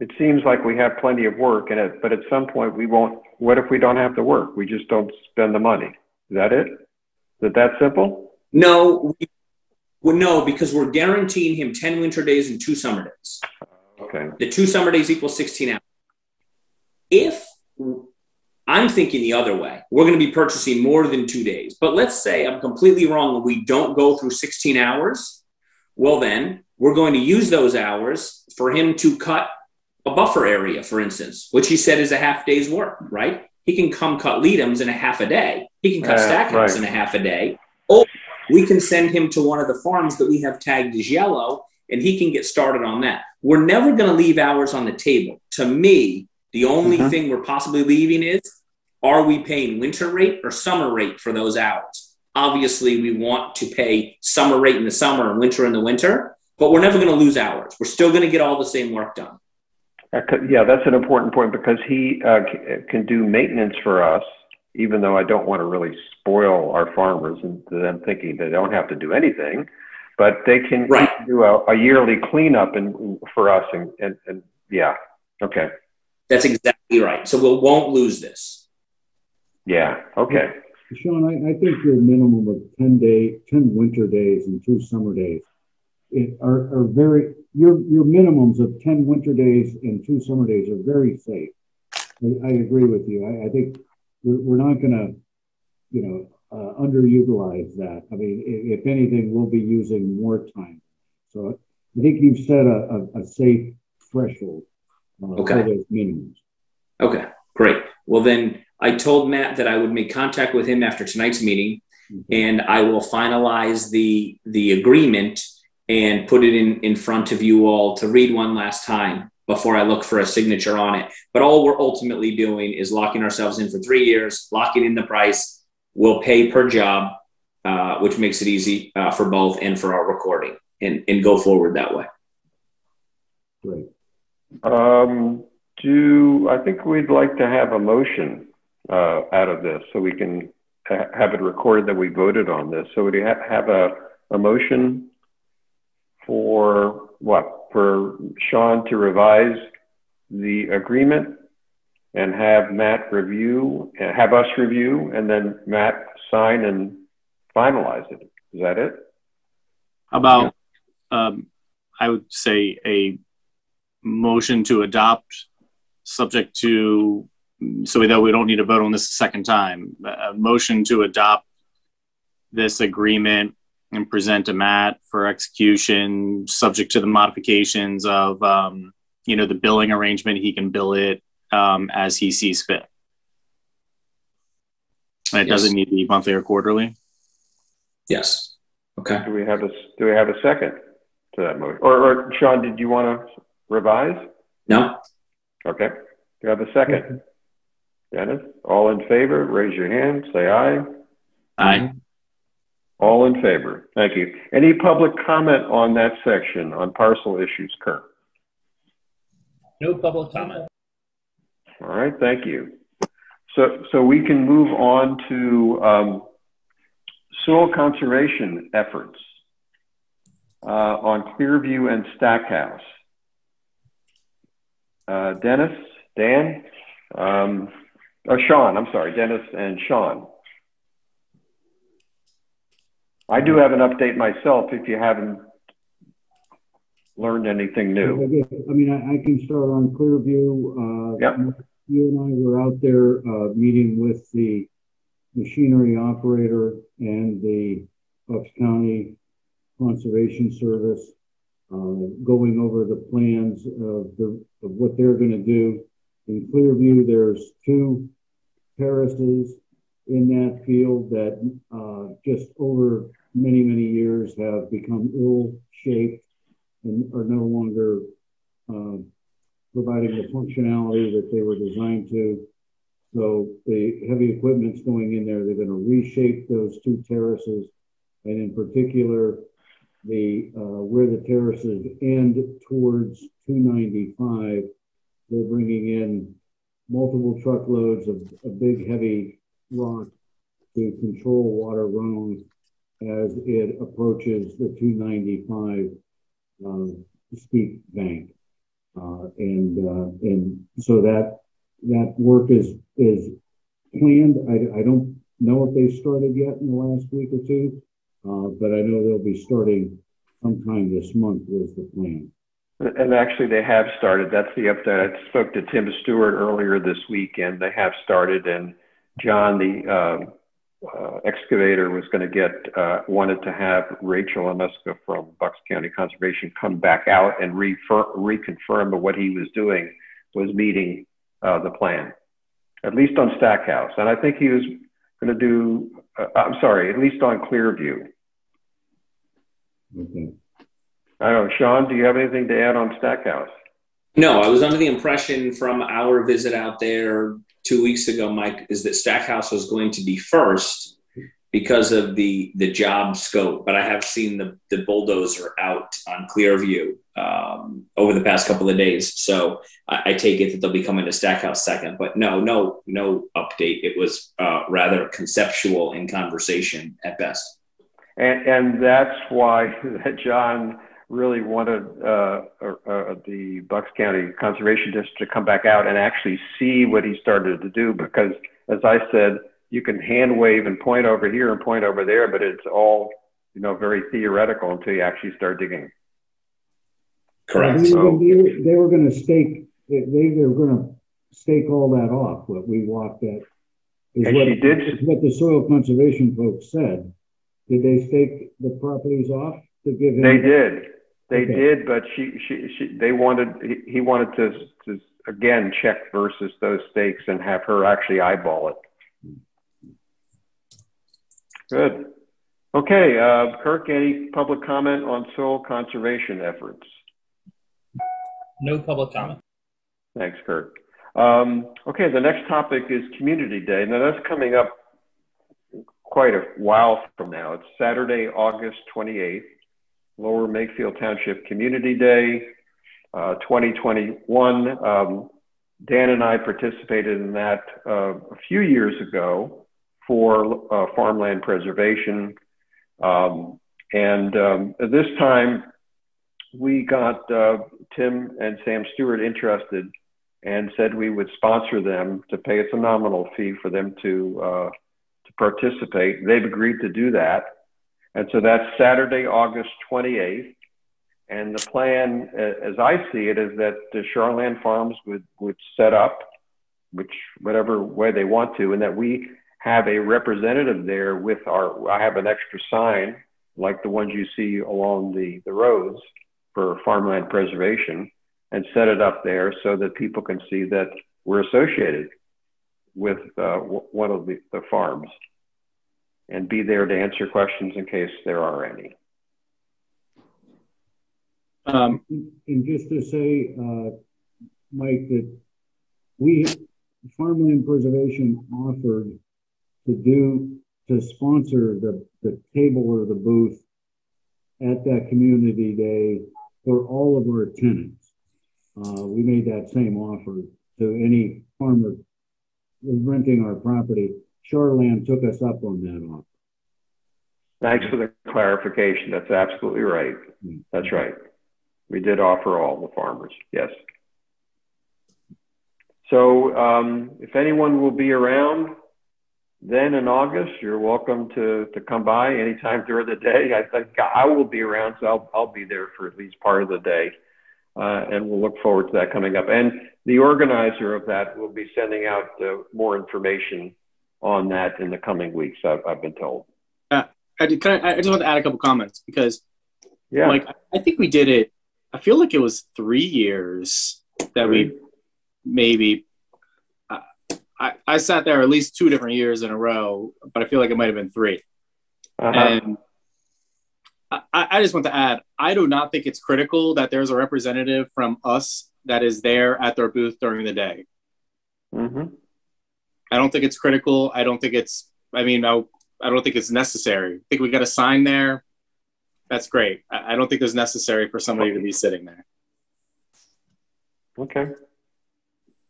It seems like we have plenty of work in it, but at some point we won't. What if we don't have the work? We just don't spend the money. Is that it? Is it that simple? No, we, well, no, because we're guaranteeing him 10 winter days and two summer days. Okay. The two summer days equals 16 hours. If I'm thinking the other way. We're going to be purchasing more than two days. But let's say I'm completely wrong and we don't go through 16 hours. Well, then we're going to use those hours for him to cut a buffer area, for instance, which he said is a half day's work, right? He can come cut Leadham's in a half a day. He can cut uh, Stackhouse right. in a half a day. Or we can send him to one of the farms that we have tagged as yellow and he can get started on that. We're never going to leave hours on the table. To me, the only mm-hmm. thing we're possibly leaving is are we paying winter rate or summer rate for those hours? Obviously, we want to pay summer rate in the summer and winter in the winter, but we're never going to lose hours. We're still going to get all the same work done. Yeah, that's an important point because he uh, can do maintenance for us, even though I don't want to really spoil our farmers and them thinking they don't have to do anything, but they can right. do a, a, yearly cleanup and for us. And, and, and yeah, okay. That's exactly right. So we won't lose this. Yeah. Okay. Sean, I, I think your minimum of 10 day, 10 winter days and two summer days it, are, are very, your, your minimums of 10 winter days and two summer days are very safe. I, I agree with you. I, I think we're, we're not going to, you know, uh, underutilize that. I mean, if, if, anything, we'll be using more time. So I think you've set a, a, a safe threshold uh, okay. for those minimums. Okay, great. Well, then I told Matt that I would make contact with him after tonight's meeting, mm-hmm. and I will finalize the the agreement and put it in in front of you all to read one last time before I look for a signature on it. But all we're ultimately doing is locking ourselves in for three years, locking in the price. We'll pay per job, uh, which makes it easy uh, for both and for our recording, and and go forward that way. Great. Um, do I think we'd like to have a motion uh, out of this so we can ha- have it recorded that we voted on this? So would you ha- have a, a motion for what? For Sean to revise the agreement and have Matt review, have us review, and then Matt sign and finalize it. Is that it? About, um, I would say a motion to adopt subject to so that we don't need to vote on this a second time a motion to adopt this agreement and present a matt for execution subject to the modifications of um, you know the billing arrangement he can bill it um, as he sees fit and it yes. doesn't need to be monthly or quarterly yes okay do we have a do we have a second to that motion or, or sean did you want to revise? No. Okay. Do you have a second? Dennis, all in favor, raise your hand, say aye. Aye. All in favor? Thank you. Any public comment on that section on parcel issues, Kurt? No public comment. All right, thank you. So, so we can move on to um, soil conservation efforts uh, on Clearview and Stackhouse. Uh, Dennis, Dan, um, oh, Sean, I'm sorry, Dennis and Sean. I do have an update myself if you haven't learned anything new. I, mean, I, I, can start on Clearview. Uh, yep. You and I were out there uh, meeting with the machinery operator and the Bucks County Conservation Service, uh, going over the plans of, the, of what they're going to do. In Clearview, there's two terraces in that field that uh, just over many, many years have become ill shaped and are no longer uh, providing the functionality that they were designed to. So the heavy equipment's going in there. They're going to reshape those two terraces, and in particular, the uh, where the terraces end towards 295. They're bringing in multiple truckloads of, of big heavy rock to control water runoff as it approaches the 295 um, steep bank. Uh, and uh, and so that that work is is planned. I, don't know if they started yet in the last week or two, uh, but I know they'll be starting sometime this month was the plan. And actually, they have started. That's the update. I spoke to Tim Stewart earlier this week, and they have started. And John, the uh, excavator was going to get uh, wanted to have Rachel Anuska from Bucks County Conservation come back out and refer, reconfirm that what he was doing was meeting uh, the plan, at least on Stackhouse. And I think he was going to do. Uh, I'm sorry, at least on Clearview. Okay. I don't know, Sean. Do you have anything to add on Stackhouse? No, I was under the impression from our visit out there two weeks ago, Mike, is that Stackhouse was going to be first because of the the job scope. But I have seen the the bulldozer out on Clearview um, over the past couple of days, so I, I, take it that they'll be coming to Stackhouse second. But no, no, no update. It was uh, rather conceptual in conversation at best. And and that's why John really wanted uh, uh, the Bucks County Conservation District to come back out and actually see what he started to do because, as I said, you can hand wave and point over here and point over there, but it's all you know very theoretical until you actually start digging. Correct. They, so, they, they were going to stake. They, they were going to stake all that off. What we walked at is what, she did. Is what the soil conservation folks said. Did they stake the properties off to give him? They did. They okay. did, but she, she, she, they wanted, he, he wanted to, to again check versus those stakes and have her actually eyeball it. Good. Okay, uh, Kurt, any public comment on soil conservation efforts? No public comment. Thanks, Kurt. Um, okay, the next topic is Community Day. Now that's coming up quite a while from now. It's Saturday, August 28th. Lower Makefield Township Community Day uh, 2021. Um, Dan and I participated in that uh, a few years ago for uh, farmland preservation. Um, and um, this time we got uh, Tim and Sam Stewart interested and said we would sponsor them to pay us a nominal fee for them to, uh, to participate. They've agreed to do that. And so that's Saturday, August 28th. And the plan, as I see it, is that the Charlann Farms would, would set up, which whatever way they want to, and that we have a representative there with our. I have an extra sign like the ones you see along the the roads for farmland preservation, and set it up there so that people can see that we're associated with uh, one of the, the farms and be there to answer questions in case there are any. Um, and just to say, uh, Mike, that we, farmland preservation offered to do to sponsor the, the table or the booth at that community day for all of our tenants. Uh, we made that same offer to any farmer renting our property. Charlann took us up on that offer. Thanks for the clarification. That's absolutely right. That's right. We did offer all the farmers, yes. So um, if anyone will be around then in August, you're welcome to, to come by anytime during the day. I think I will be around, so I'll, I'll be there for at least part of the day. Uh, and we'll look forward to that coming up. And the organizer of that will be sending out uh, more information on that in the coming weeks, I've, I've been told. Uh, I, did, I, I just want to add a couple comments because, yeah. like, I think we did it, I feel like it was three years that we maybe I, I sat there at least two different years in a row, but I feel like it might have been 3 Uh-huh. And I, I just want to add, I do not think it's critical that there's a representative from us that is there at their booth during the day. hmm I don't think it's critical. I don't think it's, I mean, I, I don't think it's necessary. I think we got a sign there. That's great. I, I don't think it's necessary for somebody to be sitting there. Okay.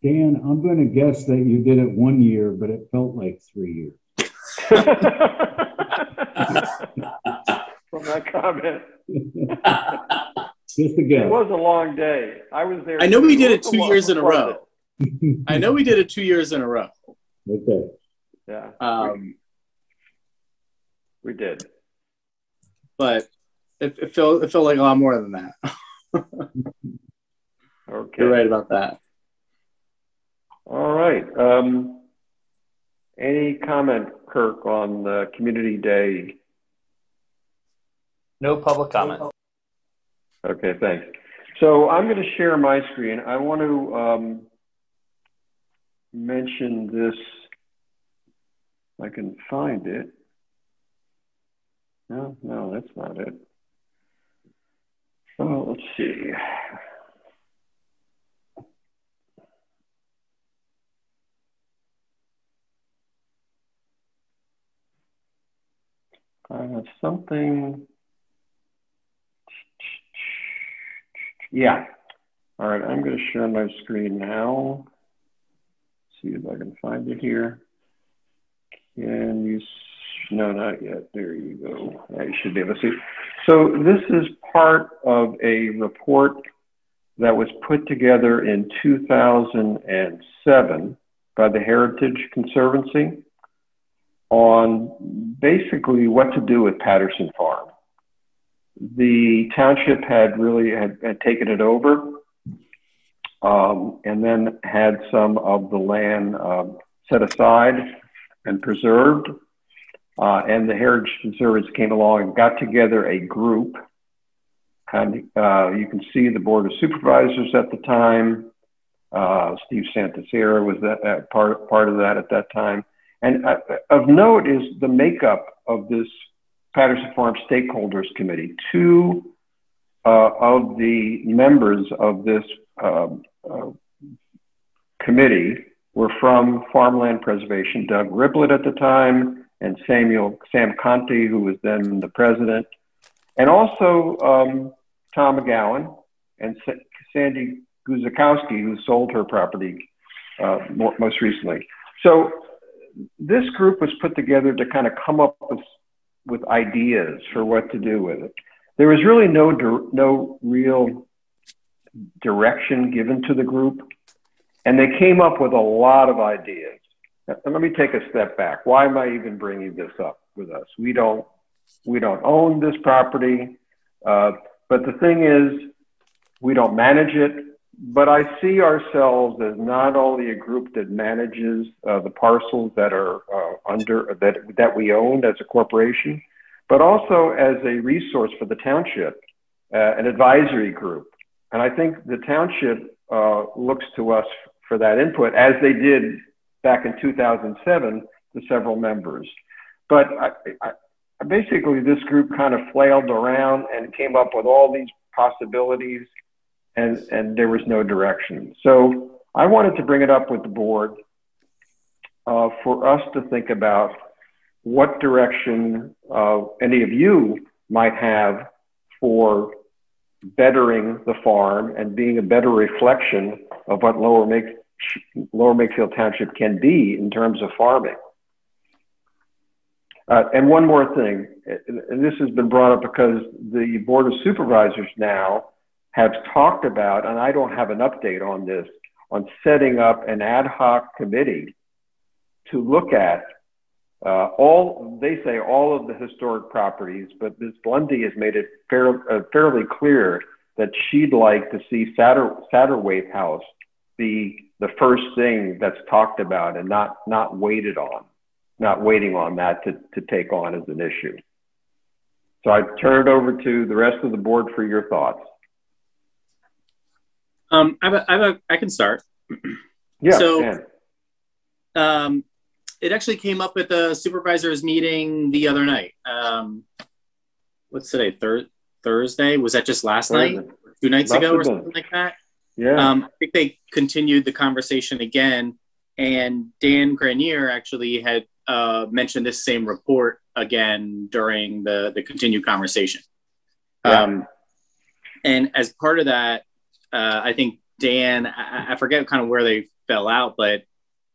Dan, I'm going to guess that you did it one year, but it felt like three years. From that comment. Just a guess. It was a long day. I was there. I know we did it two years in a row. I know we did it two years in a row. Okay. Yeah, Um, we did. but it, it felt it felt like a lot more than that. Okay. You're right about that. All right. Um, any comment, Kurt, on the Community Day? No public comment. Okay, thanks. So I'm going to share my screen. I want to um, mention this. I can find it. No, no, that's not it. So let's see. I have something. Yeah. All right, I'm going to share my screen now. See if I can find it here. Can you? No, not yet. There you go. Yeah, you should be able to see. So this is part of a report that was put together in 2007 by the Heritage Conservancy on basically what to do with Patterson Farm. The township had really had, had taken it over um, and then had some of the land um, set aside and preserved. Uh, and the Heritage Conservancy came along and got together a group. And uh, you can see the Board of Supervisors at the time. Uh, Steve Santarsiero was that, uh, part, part of that at that time. And uh, of note is the makeup of this Patterson Farm Stakeholders Committee. Two uh, of the members of this um, uh, committee were from Farmland Preservation, Doug Riblett at the time, and Samuel Sam Conti, who was then the president, and also um, Tom McGowan and Sa- Sandy Guzikowski, who sold her property uh, more, most recently. So this group was put together to kind of come up with, with ideas for what to do with it. There was really no no real direction given to the group, and they came up with a lot of ideas. Now, let me take a step back. Why am I even bringing this up with us? We don't we don't own this property, uh, but the thing is, we don't manage it. But I see ourselves as not only a group that manages uh, the parcels that are uh, under that that we own as a corporation, but also as a resource for the township, uh, an advisory group. And I think the township uh, looks to us for that input, as they did back in 2007 to several members. But I, I, basically, this group kind of flailed around and came up with all these possibilities and, and there was no direction. So I wanted to bring it up with the board uh, for us to think about what direction uh, any of you might have for bettering the farm and being a better reflection of what Lower, Make- Lower Makefield Township can be in terms of farming. Uh, and one more thing, and this has been brought up because the Board of Supervisors now have talked about, and I don't have an update on this, on setting up an ad hoc committee to look at uh, all, they say all of the historic properties, but Ms. Blundi has made it fair, uh, fairly clear that she'd like to see Satter, Satterthwaite House be the first thing that's talked about and not, not waited on, not waiting on that to, to take on as an issue. So I turn it over to the rest of the board for your thoughts. Um, I, have a, I, have a, I can start. Yeah. So, um, it actually came up at the supervisors meeting the other night. Um, what's today? Thir- Thursday? Was that just last Thursday. night? Two nights Must ago or something like that? Yeah. Um, I think they continued the conversation again, and Dan Grenier actually had uh, mentioned this same report again during the the continued conversation. Yeah. Um, and as part of that, uh, I think Dan, I, I forget kind of where they fell out, but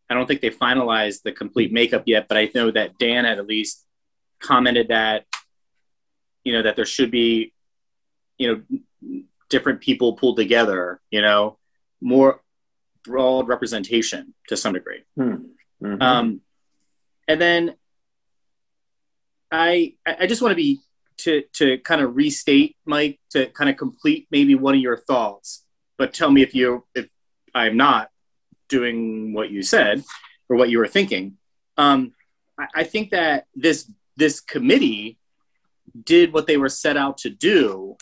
I don't think they finalized the complete makeup yet, but I know that Dan had at least commented that, you know, that there should be, you know, different people pulled together, you know, more broad representation to some degree. Hmm. Mm-hmm. Um, and then I I just want to be to to kind of restate, Mike, to kind of complete maybe one of your thoughts, but tell me if you if I'm not doing what you said or what you were thinking. Um, I, I think that this this committee did what they were set out to do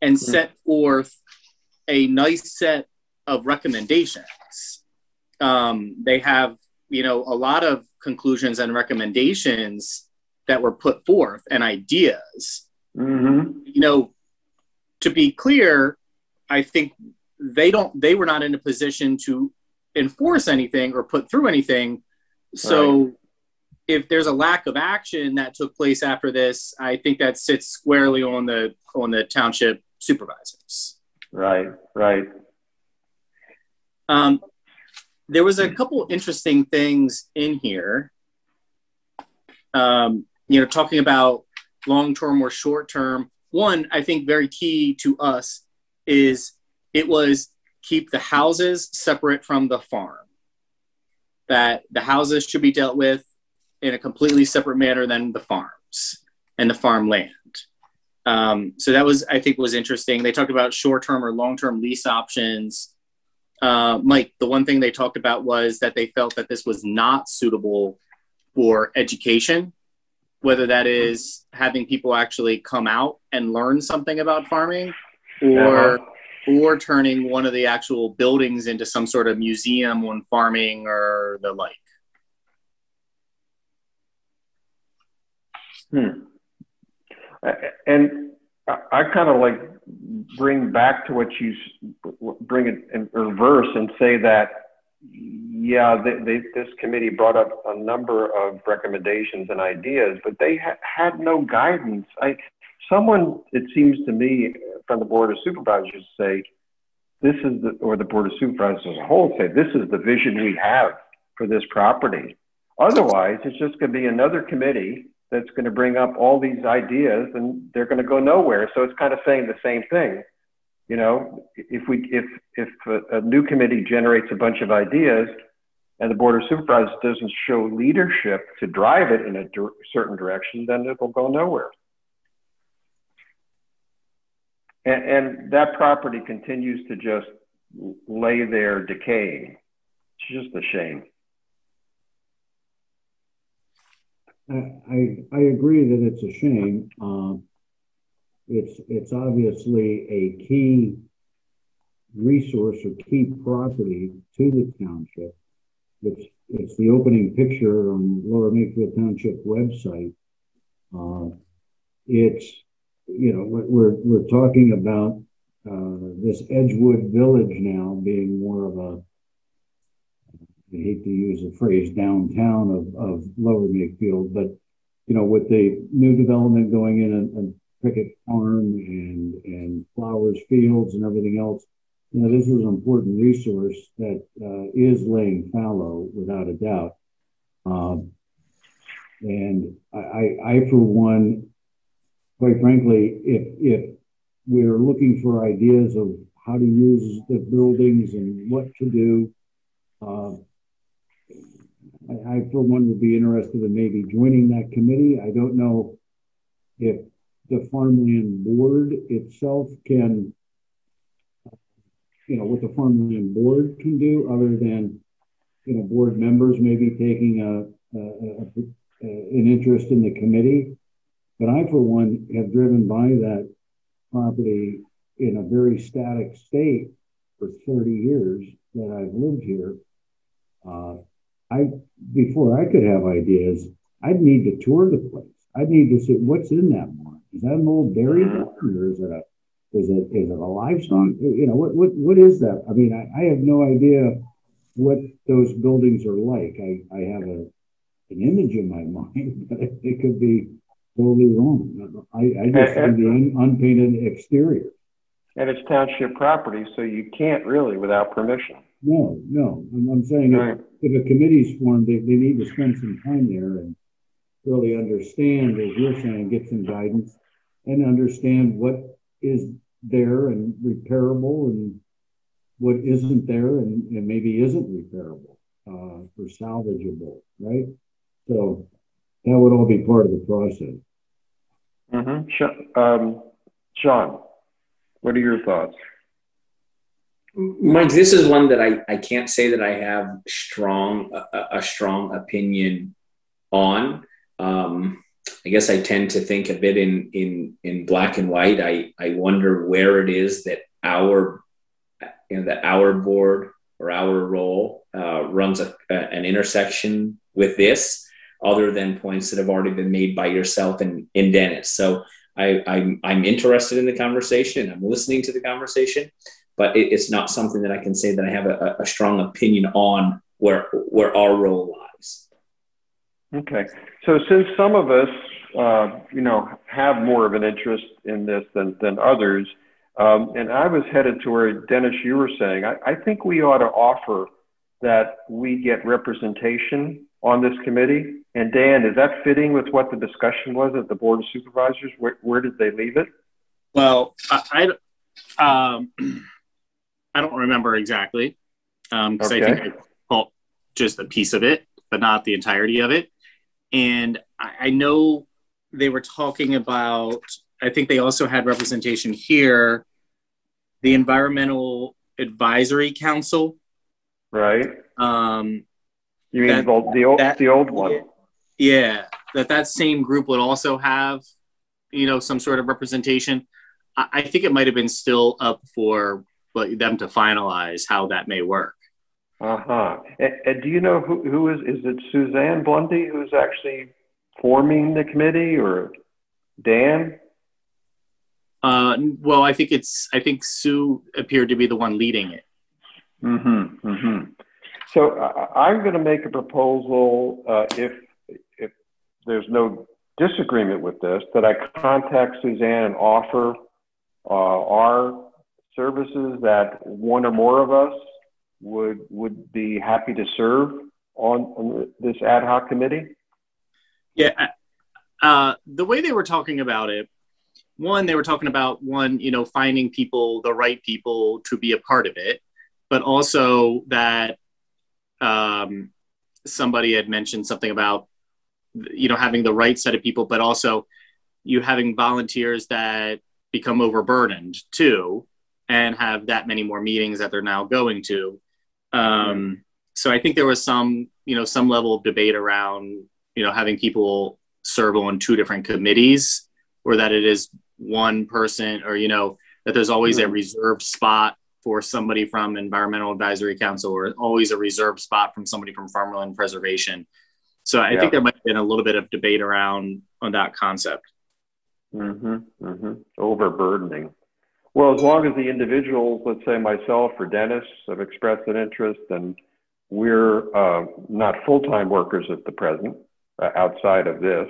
and mm-hmm. set forth a nice set of recommendations. Um, they have, you know, a lot of conclusions and recommendations that were put forth and ideas. Mm-hmm. You know, to be clear, I think they don't. They were not in a position to enforce anything or put through anything. So right. if there's a lack of action that took place after this, I think that sits squarely on the on the township supervisors. Right, right. Um, there was a couple interesting things in here. Um, you know, talking about long term or short term. One, I think very key to us is it was keep the houses separate from the farm. That the houses should be dealt with in a completely separate manner than the farms and the farmland. Um, so that was, I think, was interesting. They talked about short-term or long-term lease options. Uh, Mike, the one thing they talked about was that they felt that this was not suitable for education, whether that is having people actually come out and learn something about farming, or uh-huh or turning one of the actual buildings into some sort of museum on farming or the like. Hmm. And I kind of like bring back to what you bring it in reverse and say that, yeah, they, they, this committee brought up a number of recommendations and ideas, but they ha- had no guidance. I, someone, it seems to me, from the Board of Supervisors say, this is the, or the Board of Supervisors as a whole say, this is the vision we have for this property. Otherwise, it's just going to be another committee that's going to bring up all these ideas and they're going to go nowhere. So it's kind of saying the same thing. You know, if we if if a, a new committee generates a bunch of ideas and the board of supervisors doesn't show leadership to drive it in a certain direction, then it will go nowhere. And, and that property continues to just lay there decaying. It's just a shame. I, I agree that it's a shame. Um, it's it's obviously a key resource or key property to the township. It's it's the opening picture on Lower Makefield Township website. Uh, it's you know, we're we're talking about uh, this Edgewood Village now being more of a I hate to use the phrase downtown of, of Lower Makefield, but you know, with the new development going in and, Pickett Farm and and Flowers Fields and everything else, you know, this is an important resource that uh, is laying fallow without a doubt. Um, and I, I, I, for one, quite frankly, if if we're looking for ideas of how to use the buildings and what to do, uh, I, I, for one, would be interested in maybe joining that committee. I don't know if the farmland board itself can, you know, what the farmland board can do other than, you know, board members maybe taking a, a, a, a an interest in the committee. But I, for one, have driven by that property in a very static state for 30 years that I've lived here. Uh, I before I could have ideas, I'd need to tour the place. I'd need to see what's in that barn. Is that an old dairy mm-hmm. barn, or is it a is it is it a livestock? You know what what what is that? I mean, I, I have no idea what those buildings are like. I I have a an image in my mind, but it could be totally wrong. I, I just see the un, unpainted exterior. And it's township property, so you can't really without permission. No, no. I'm, I'm saying right. if, if, a committee's formed, they, they need to spend some time there and really understand, as you're saying, get some guidance and understand what is there and repairable and what isn't there and, and maybe isn't repairable uh, or salvageable, right? So that would all be part of the process. Mm-hmm. Um, Sean, what are your thoughts? Mike, this is one that I, I can't say that I have strong a, a strong opinion on. Um, I guess I tend to think a bit in in in black and white. I I wonder where it is that our you know that our board or our role uh, runs a, an intersection with this, other than points that have already been made by yourself and in Dennis. So I, I'm I'm interested in the conversation. I'm listening to the conversation but it, it's not something that I can say that I have a, a strong opinion on where where our role lies. Okay, so since some of us, uh, you know, have more of an interest in this than than others, um, and I was headed to where Dennis, you were saying, I, I think we ought to offer that we get representation on this committee. And Dan, is that fitting with what the discussion was at the Board of Supervisors? Where, where did they leave it? Well, I, I um, I don't remember exactly because um, okay. I think I caught just a piece of it, but not the entirety of it. And I, I know they were talking about. I think they also had representation here, the Environmental Advisory Council. Right. Um, you mean that, the, the old that, the old one? Yeah, that that same group would also have, you know, some sort of representation. I, I think it might have been still up for but them to finalize how that may work. Uh huh. And, and, do you know who, who is? Is it Suzanne Blundi who's actually forming the committee, or Dan? Uh, well, I think it's. I think Sue appeared to be the one leading it. Mm-hmm. Mm-hmm. So uh, I'm going to make a proposal uh, if there's no disagreement with this, that I contact Suzanne and offer uh, our services that one or more of us would would be happy to serve on, on this ad hoc committee? Yeah, uh, the way they were talking about it, one they were talking about one, you know, finding people, the right people to be a part of it, but also that um, somebody had mentioned something about you know having the right set of people, but also you having volunteers that become overburdened too and have that many more meetings that they're now going to. Um, so I think there was some, you know, some level of debate around, you know, having people serve on two different committees, or that it is one person, or you know, that there's always a hmm. reserved spot for somebody from Environmental Advisory Council, or always a reserved spot from somebody from Farmland Preservation. So I yeah. think there might have been a little bit of debate around on that concept. Mm-hmm, mm-hmm. Overburdening. Well, as long as the individuals, let's say myself or Dennis, have expressed an interest, and we're uh, not full-time workers at the present, uh, outside of this,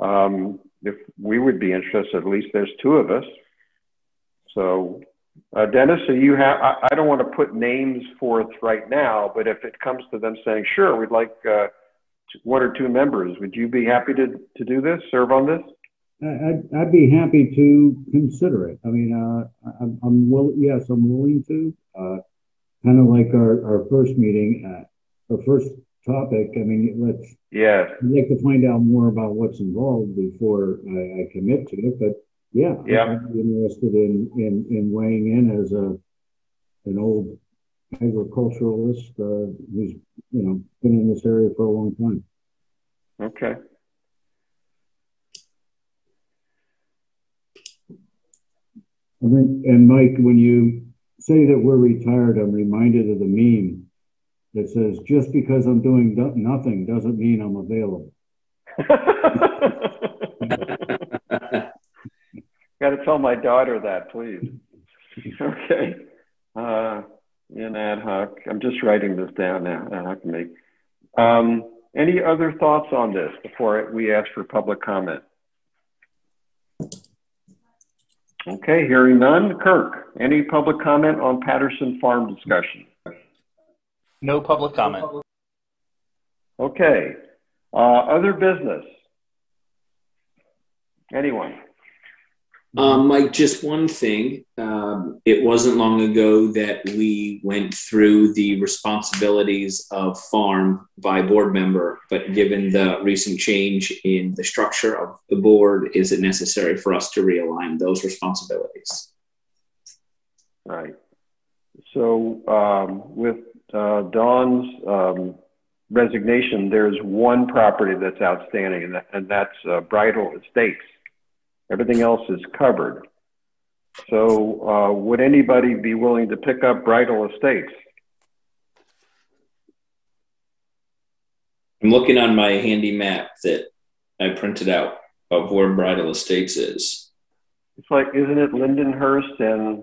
Um, if we would be interested, at least there's two of us. So, uh, Dennis, so you have, I, I don't want to put names forth right now, but if it comes to them saying, sure, we'd like uh, one or two members, would you be happy to, to do this, serve on this? I'd, I'd be happy to consider it. I mean, uh, I'm, I'm will, yes, I'm willing to. Uh, kind of like our, our first meeting, uh, our first topic. I mean, let's. yeah, I'd like to find out more about what's involved before I, I commit to it. But yeah, Yeah. I'd be interested in, in, in weighing in as a an old agriculturalist uh, who's you know been in this area for a long time. Okay. I think, and Mike, when you say that we're retired, I'm reminded of the meme that says, just because I'm doing do- nothing doesn't mean I'm available. Got to tell my daughter that, please. Okay. Uh, in ad hoc. I'm just writing this down now. Ad hoc make. Um, any other thoughts on this before we ask for public comment? Okay, hearing none. Kurt, any public comment on Patterson Farm discussion? No public comment. Okay. Uh, other business? Anyone? Um, Mike, just one thing. Um, it wasn't long ago that we went through the responsibilities of farm by board member, but given the recent change in the structure of the board, is it necessary for us to realign those responsibilities? Right. So um, with uh, Dawn's um, resignation, there's one property that's outstanding, and, that, and that's uh, Bridal Estates. Everything else is covered. So uh, would anybody be willing to pick up Bridal Estates? I'm looking on my handy map that I printed out of where Bridal Estates is. It's like, isn't it Lindenhurst and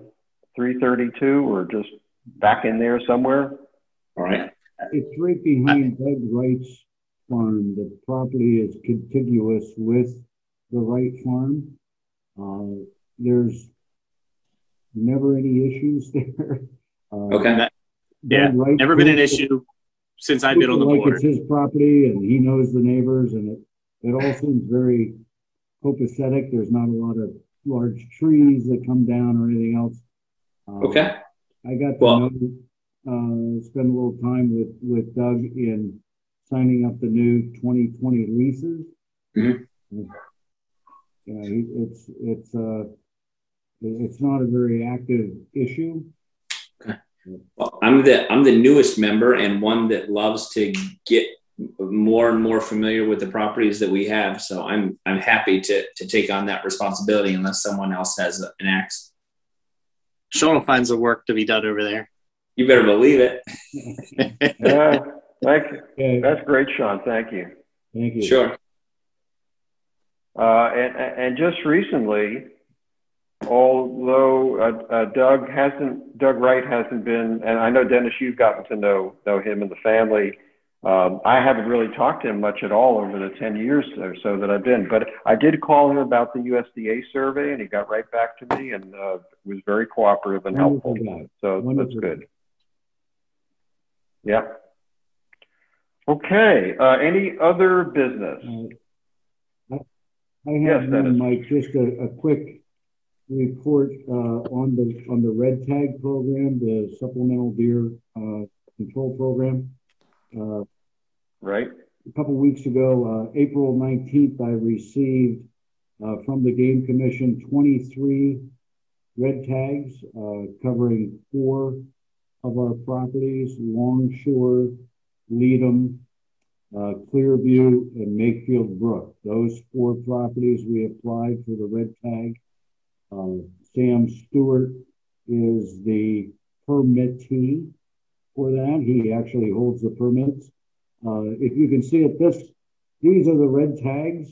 332 or just back in there somewhere? All right. It's right behind Doug Wright's farm. The property is contiguous with the Wright farm. Uh, there's never any issues there. Uh, Okay. That- Yeah, Doug Wright Never been an feels issue since I've been on the like board. It's his property and he knows the neighbors and it, it all seems very copacetic. There's not a lot of large trees that come down or anything else. Uh, Okay. I got to Well- know, uh, spend a little time with, with Doug in signing up the new 2020 leases. Mhm. You know, it's, it's, uh, it's not a very active issue. Okay. Well, I'm the I'm the newest member and one that loves to get more and more familiar with the properties that we have. So I'm I'm happy to to take on that responsibility unless someone else has an axe. Sean finds find some work to be done over there. You better believe it. Yeah, thank you. That's great, Sean. Thank you. thank you. Sure. Uh, and, and just recently, although uh, uh, Doug hasn't, Doug Wright hasn't been, and I know Dennis, you've gotten to know know him and the family. Um, I haven't really talked to him much at all over the 10 years or so that I've been, but I did call him about the USDA survey, and he got right back to me and uh, was very cooperative and helpful. Wonderful. So that's good. Yeah. Okay. Uh, any other business? I have, Dennis. one, Mike, just a, a quick report uh, on the on the red tag program, the supplemental deer uh, control program. Uh, Right. a couple weeks ago, uh, April 19th, I received uh, from the Game Commission 23 red tags uh, covering four of our properties, Longshore, Leadham, uh, Clearview, and Makefield Brook. Those four properties we applied for the red tag. Uh, Sam Stewart is the permittee for that. He actually holds the permits. Uh, if you can see it, this these are the red tags.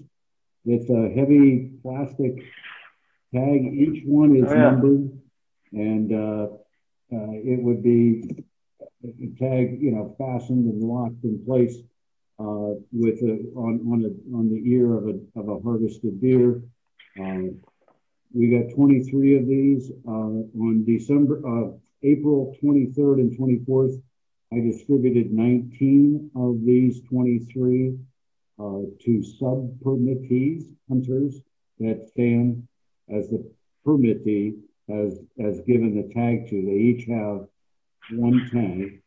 It's a heavy plastic tag. Each one is Oh, yeah. numbered, and uh, uh, it would be a tag, you know, fastened and locked in place uh, with a, on on a, on the ear of a of a harvested deer. Uh, we got 23 of these uh, on December, uh, April 23rd and 24th. I distributed 19 of these 23 uh, to sub permittees, hunters that stand as the permittee has, has given the tag to. They each have one tag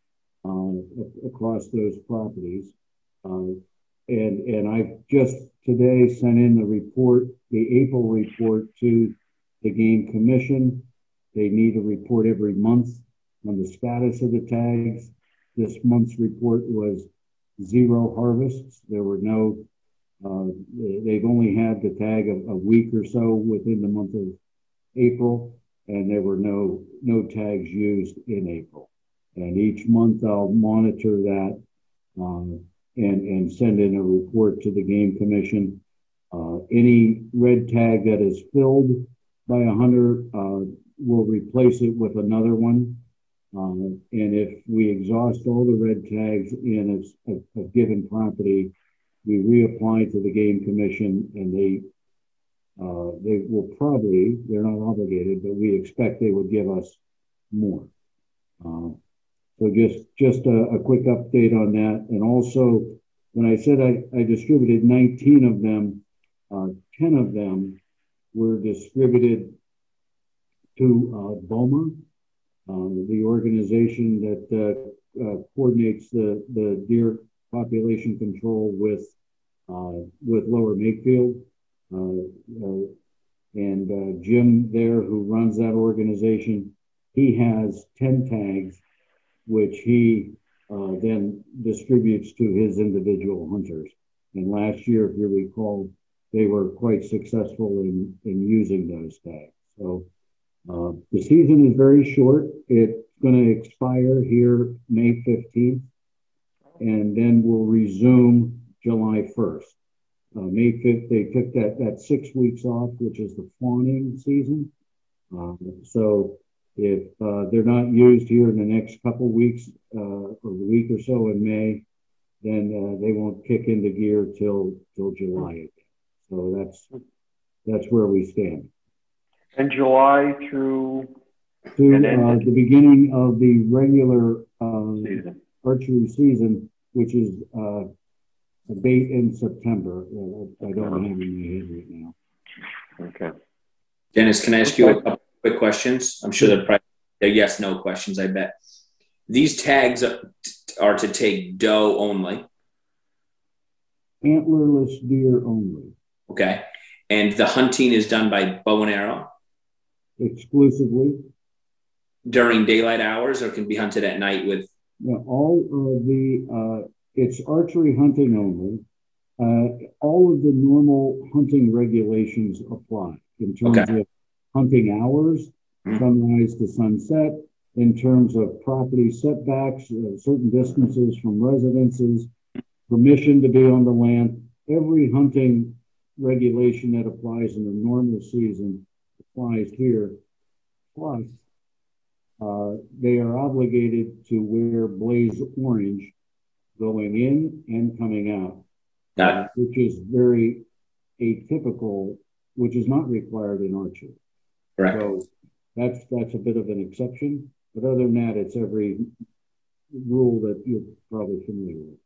uh, across those properties. Uh, and, and I've just today sent in the report, the April report to the Game Commission. They need a report every month on the status of the tags. This month's report was zero harvests. There were no, uh, they've only had the tag a, a week or so within the month of April, and there were no no tags used in April. And each month I'll monitor that um, and and send in a report to the Game Commission. Uh, any red tag that is filled by a hunter, uh, we'll replace it with another one. Um, and if we exhaust all the red tags in a, a, a, given property, we reapply to the game commission and they uh, they will probably, they're not obligated, but we expect they would give us more. Uh, so just just a, a, quick update on that. And also, when I said I, I distributed 19 of them, uh, 10 of them were distributed to uh, BOMA, um, the organization that uh, uh, coordinates the, the deer population control with uh, with Lower Makefield. And Jim there, who runs that organization, he has 10 tags, which he then distributes to his individual hunters. And last year, if you recall, they were quite successful in, in using those tags. So uh, the season is very short. It's going to expire here May 15th, and then we'll resume July 1st. Uh, May 5th, they took that, that six weeks off, which is the fawning season. Um, so if uh, they're not used here in the next couple weeks uh, or a week or so in May, then uh, they won't kick into gear till till July again. So that's that's where we stand. And July through to uh, the beginning of the regular uh, season. archery season, which is uh, a date in September. I don't have in my head right now. Okay. Dennis, can I ask you a couple quick questions? I'm sure they're probably they're yes no questions. I bet these tags are to take doe only. Antlerless deer only. Okay. And the hunting is done by bow and arrow? Exclusively. During daylight hours or can be hunted at night with? Yeah, all of the, uh, it's archery hunting only. Uh, all of the normal hunting regulations apply in terms okay. of hunting hours, mm-hmm. sunrise to sunset, in terms of property setbacks, uh, certain distances from residences, permission to be on the land. Every hunting regulation that applies in the normal season applies here. Plus, uh, they are obligated to wear blaze orange going in and coming out, which is very atypical, which is not required in archery. Correct. So that's that's a bit of an exception, but other than that, it's every rule that you're probably familiar with.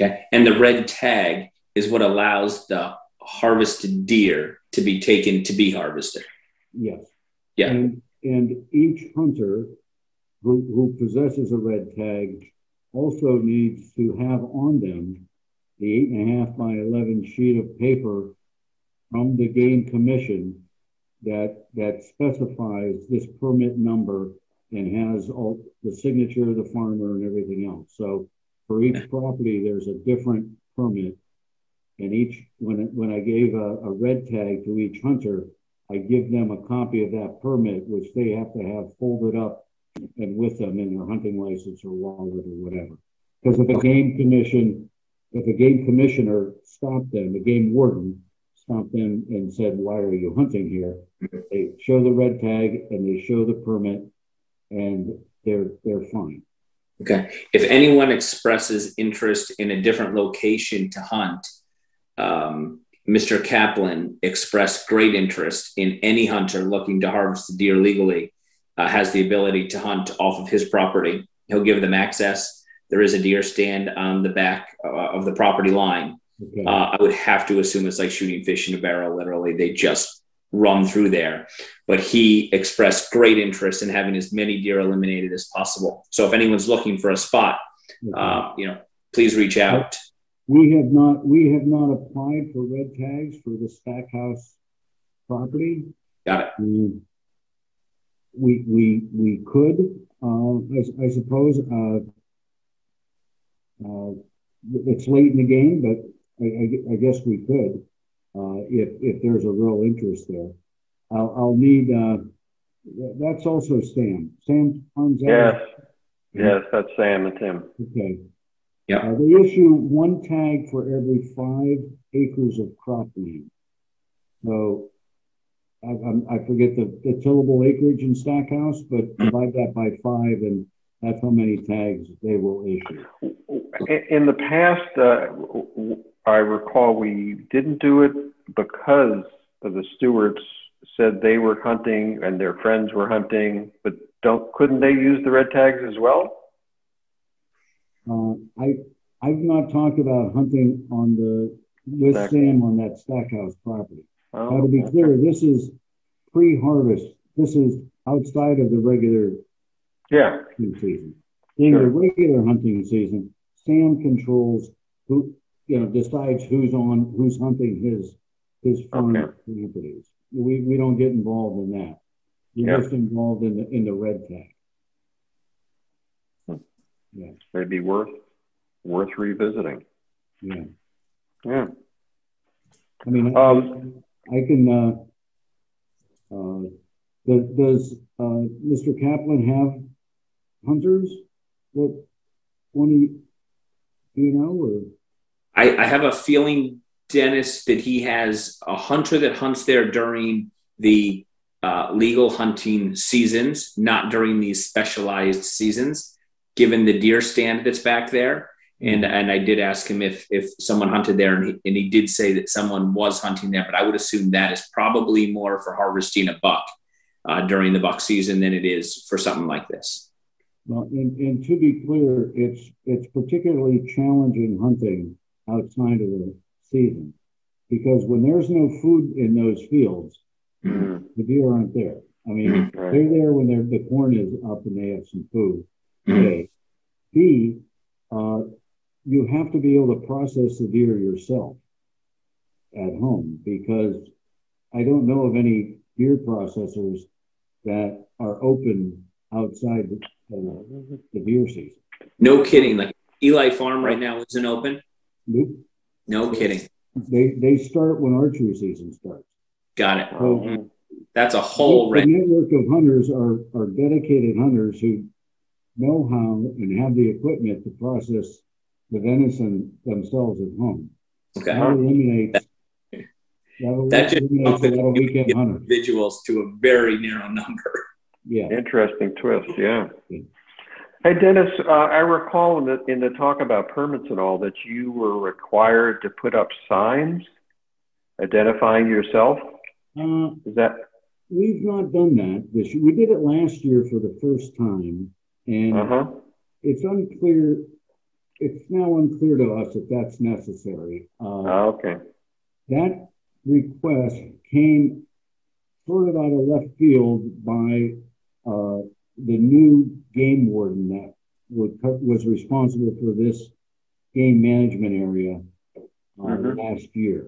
Okay, and the red tag is what allows the harvested deer to be taken to be harvested. Yes. Yeah. And, and each hunter who, who possesses a red tag also needs to have on them the eight and a half by 11 sheet of paper from the game commission that, that specifies this permit number and has all the signature of the farmer and everything else. So for each property, there's a different permit and each, when, when I gave a, a red tag to each hunter, I give them a copy of that permit, which they have to have folded up and with them in their hunting license or wallet or whatever. Because if a game commission, if a game commissioner stopped them, a game warden stopped them and said, why are you hunting here? They show the red tag and they show the permit and they're, they're fine. Okay. If anyone expresses interest in a different location to hunt, um, Mr. Kaplan expressed great interest in any hunter looking to harvest a deer legally uh, has the ability to hunt off of his property. He'll give them access. There is a deer stand on the back uh, of the property line. Okay. Uh, I would have to assume it's like shooting fish in a barrel. Literally, they just run through there. But he expressed great interest in having as many deer eliminated as possible. So if anyone's looking for a spot, okay. uh, you know, please reach out. We have not we have not applied for red tags for the Stackhouse property. Got it. Mm. We we we could, uh, I, I, suppose. Uh, uh, it's late in the game, but I, I, I guess we could uh, if if there's a real interest there. I'll, I'll need. Uh, that's also Sam. Sam Hans. Yes. Yes, that's Sam and Tim. Okay. Yeah. Uh, they issue one tag for every five acres of cropland. So I, I, forget the, the tillable acreage in Stackhouse, but divide that by five, and that's how many tags they will issue. In the past, uh, I recall we didn't do it because the stewards said they were hunting and their friends were hunting, but don't couldn't they use the red tags as well? Uh, I I've not talked about hunting on the with Stack. Sam on that Stackhouse property. Oh, now to be okay. clear, this is pre-harvest. This is outside of the regular yeah season. In sure. the regular hunting season, Sam controls who you know decides who's on who's hunting his his farm okay. properties. We we don't get involved in that. We're just involved in the in the red tag. Hmm. Yeah. Maybe worth worth revisiting. Yeah. Yeah. I mean, um, I, I can. Uh, uh, does, does uh, Mr. Kaplan have hunters? What one do you know? Or I, I have a feeling, Dennis, that he has a hunter that hunts there during the uh, legal hunting seasons, not during these specialized seasons, given the deer stand that's back there. And, mm-hmm. and I did ask him if, if someone hunted there, and he, and he did say that someone was hunting there, but I would assume that is probably more for harvesting a buck uh, during the buck season than it is for something like this. Well, and, and to be clear, it's it's particularly challenging hunting outside of the season. Because when there's no food in those fields, mm-hmm. the deer aren't there. I mean, right. they're there when the corn is up and they have some food. Mm-hmm. A. B, uh, you have to be able to process the deer yourself at home because I don't know of any deer processors that are open outside the, uh, the deer season. No kidding. Like Eli Farm right now isn't open. Nope. No kidding. They they start when archery season starts. Got it. So, That's a whole the, the network of hunters are are dedicated hunters who know how and have the equipment to process the venison themselves at home. Okay. That eliminates that, that just eliminates individuals to a very narrow number. Yeah. Interesting twist. Yeah. yeah. Hey, Dennis, uh, I recall in the, in the talk about permits and all that you were required to put up signs identifying yourself. Uh, Is that? We've not done that this year. We did it last year for the first time, and uh-huh. it's unclear. It's now unclear to us if that's necessary. Uh, oh, okay. That request came sort of out of left field by uh, the new game warden that was responsible for this game management area uh, mm-hmm. last year.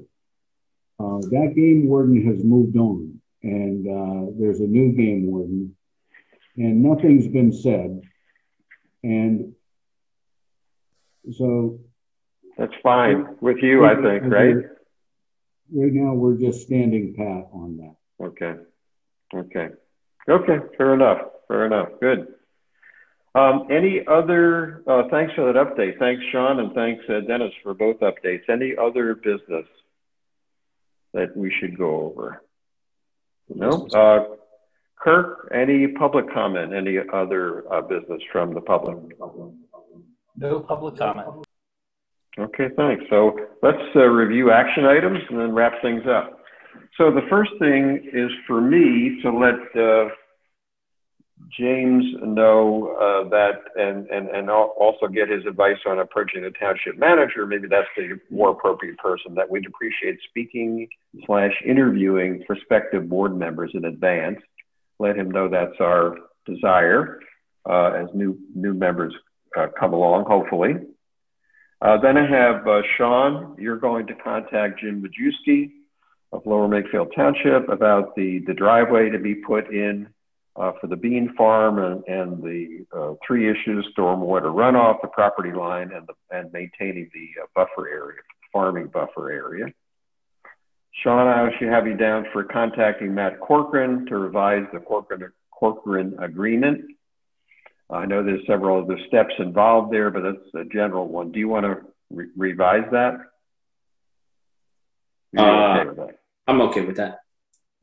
Uh, that game warden has moved on, and uh, there's a new game warden, and nothing's been said. And so that's fine with you, I think, right? Right now, we're just standing pat on that. Okay. Okay. Okay. Fair enough. Fair enough. Good. Um, any other, uh, thanks for that update. Thanks, Sean, and thanks, uh, Dennis, for both updates. Any other business that we should go over? No? Uh, Kurt, any public comment, any other uh, business from the public? No public comment. Okay, thanks. So let's uh, review action items and then wrap things up. So the first thing is for me to let uh, James know uh, that and, and, and also get his advice on approaching the township manager. Maybe that's the more appropriate person that we'd appreciate speaking slash interviewing prospective board members in advance. Let him know that's our desire uh, as new, new members uh, come along, hopefully. Uh, then I have uh, Sean. You're going to contact Jim Majewski of Lower Makefield Township about the, the driveway to be put in uh, for the bean farm and, and the uh, three issues, stormwater runoff, the property line, and, the, and maintaining the uh, buffer area, farming buffer area. Sean, I should have you down for contacting Matt Corcoran to revise the Corcoran, Corcoran agreement. I know there's several other steps involved there, but that's a general one. Do you want to re revise that? Uh, okay that? I'm okay with that.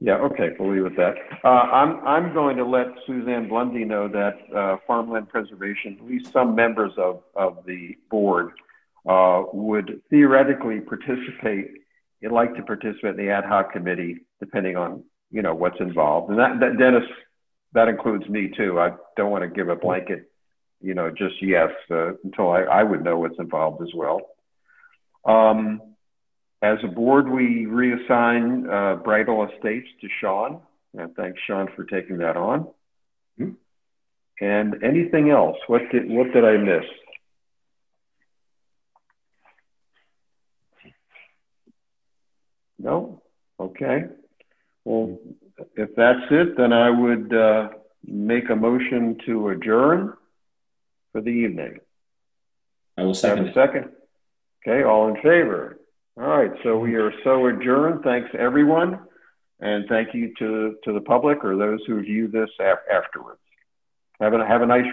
Yeah, okay, we'll leave it with that. Uh, I'm, I'm going to let Suzanne Blundi know that uh, farmland preservation, at least some members of, of the board, uh, would theoretically participate, you'd like to participate in the ad hoc committee, depending on, you know, what's involved. And that, that Dennis, that includes me too. I don't want to give a blanket, you know, just yes, uh, until I, I would know what's involved as well. Um, as a board, we reassign uh, Bridal Estates to Sean. And thanks, Sean, for taking that on. Mm -hmm. And anything else? What did what did I miss? No. Okay. Well, if that's it, then I would uh, make a motion to adjourn for the evening. I will second. Have a second. Okay. All in favor? All right, so we are so adjourned. Thanks, everyone. And thank you to, to the public or those who view this af afterwards. Have a, have a nice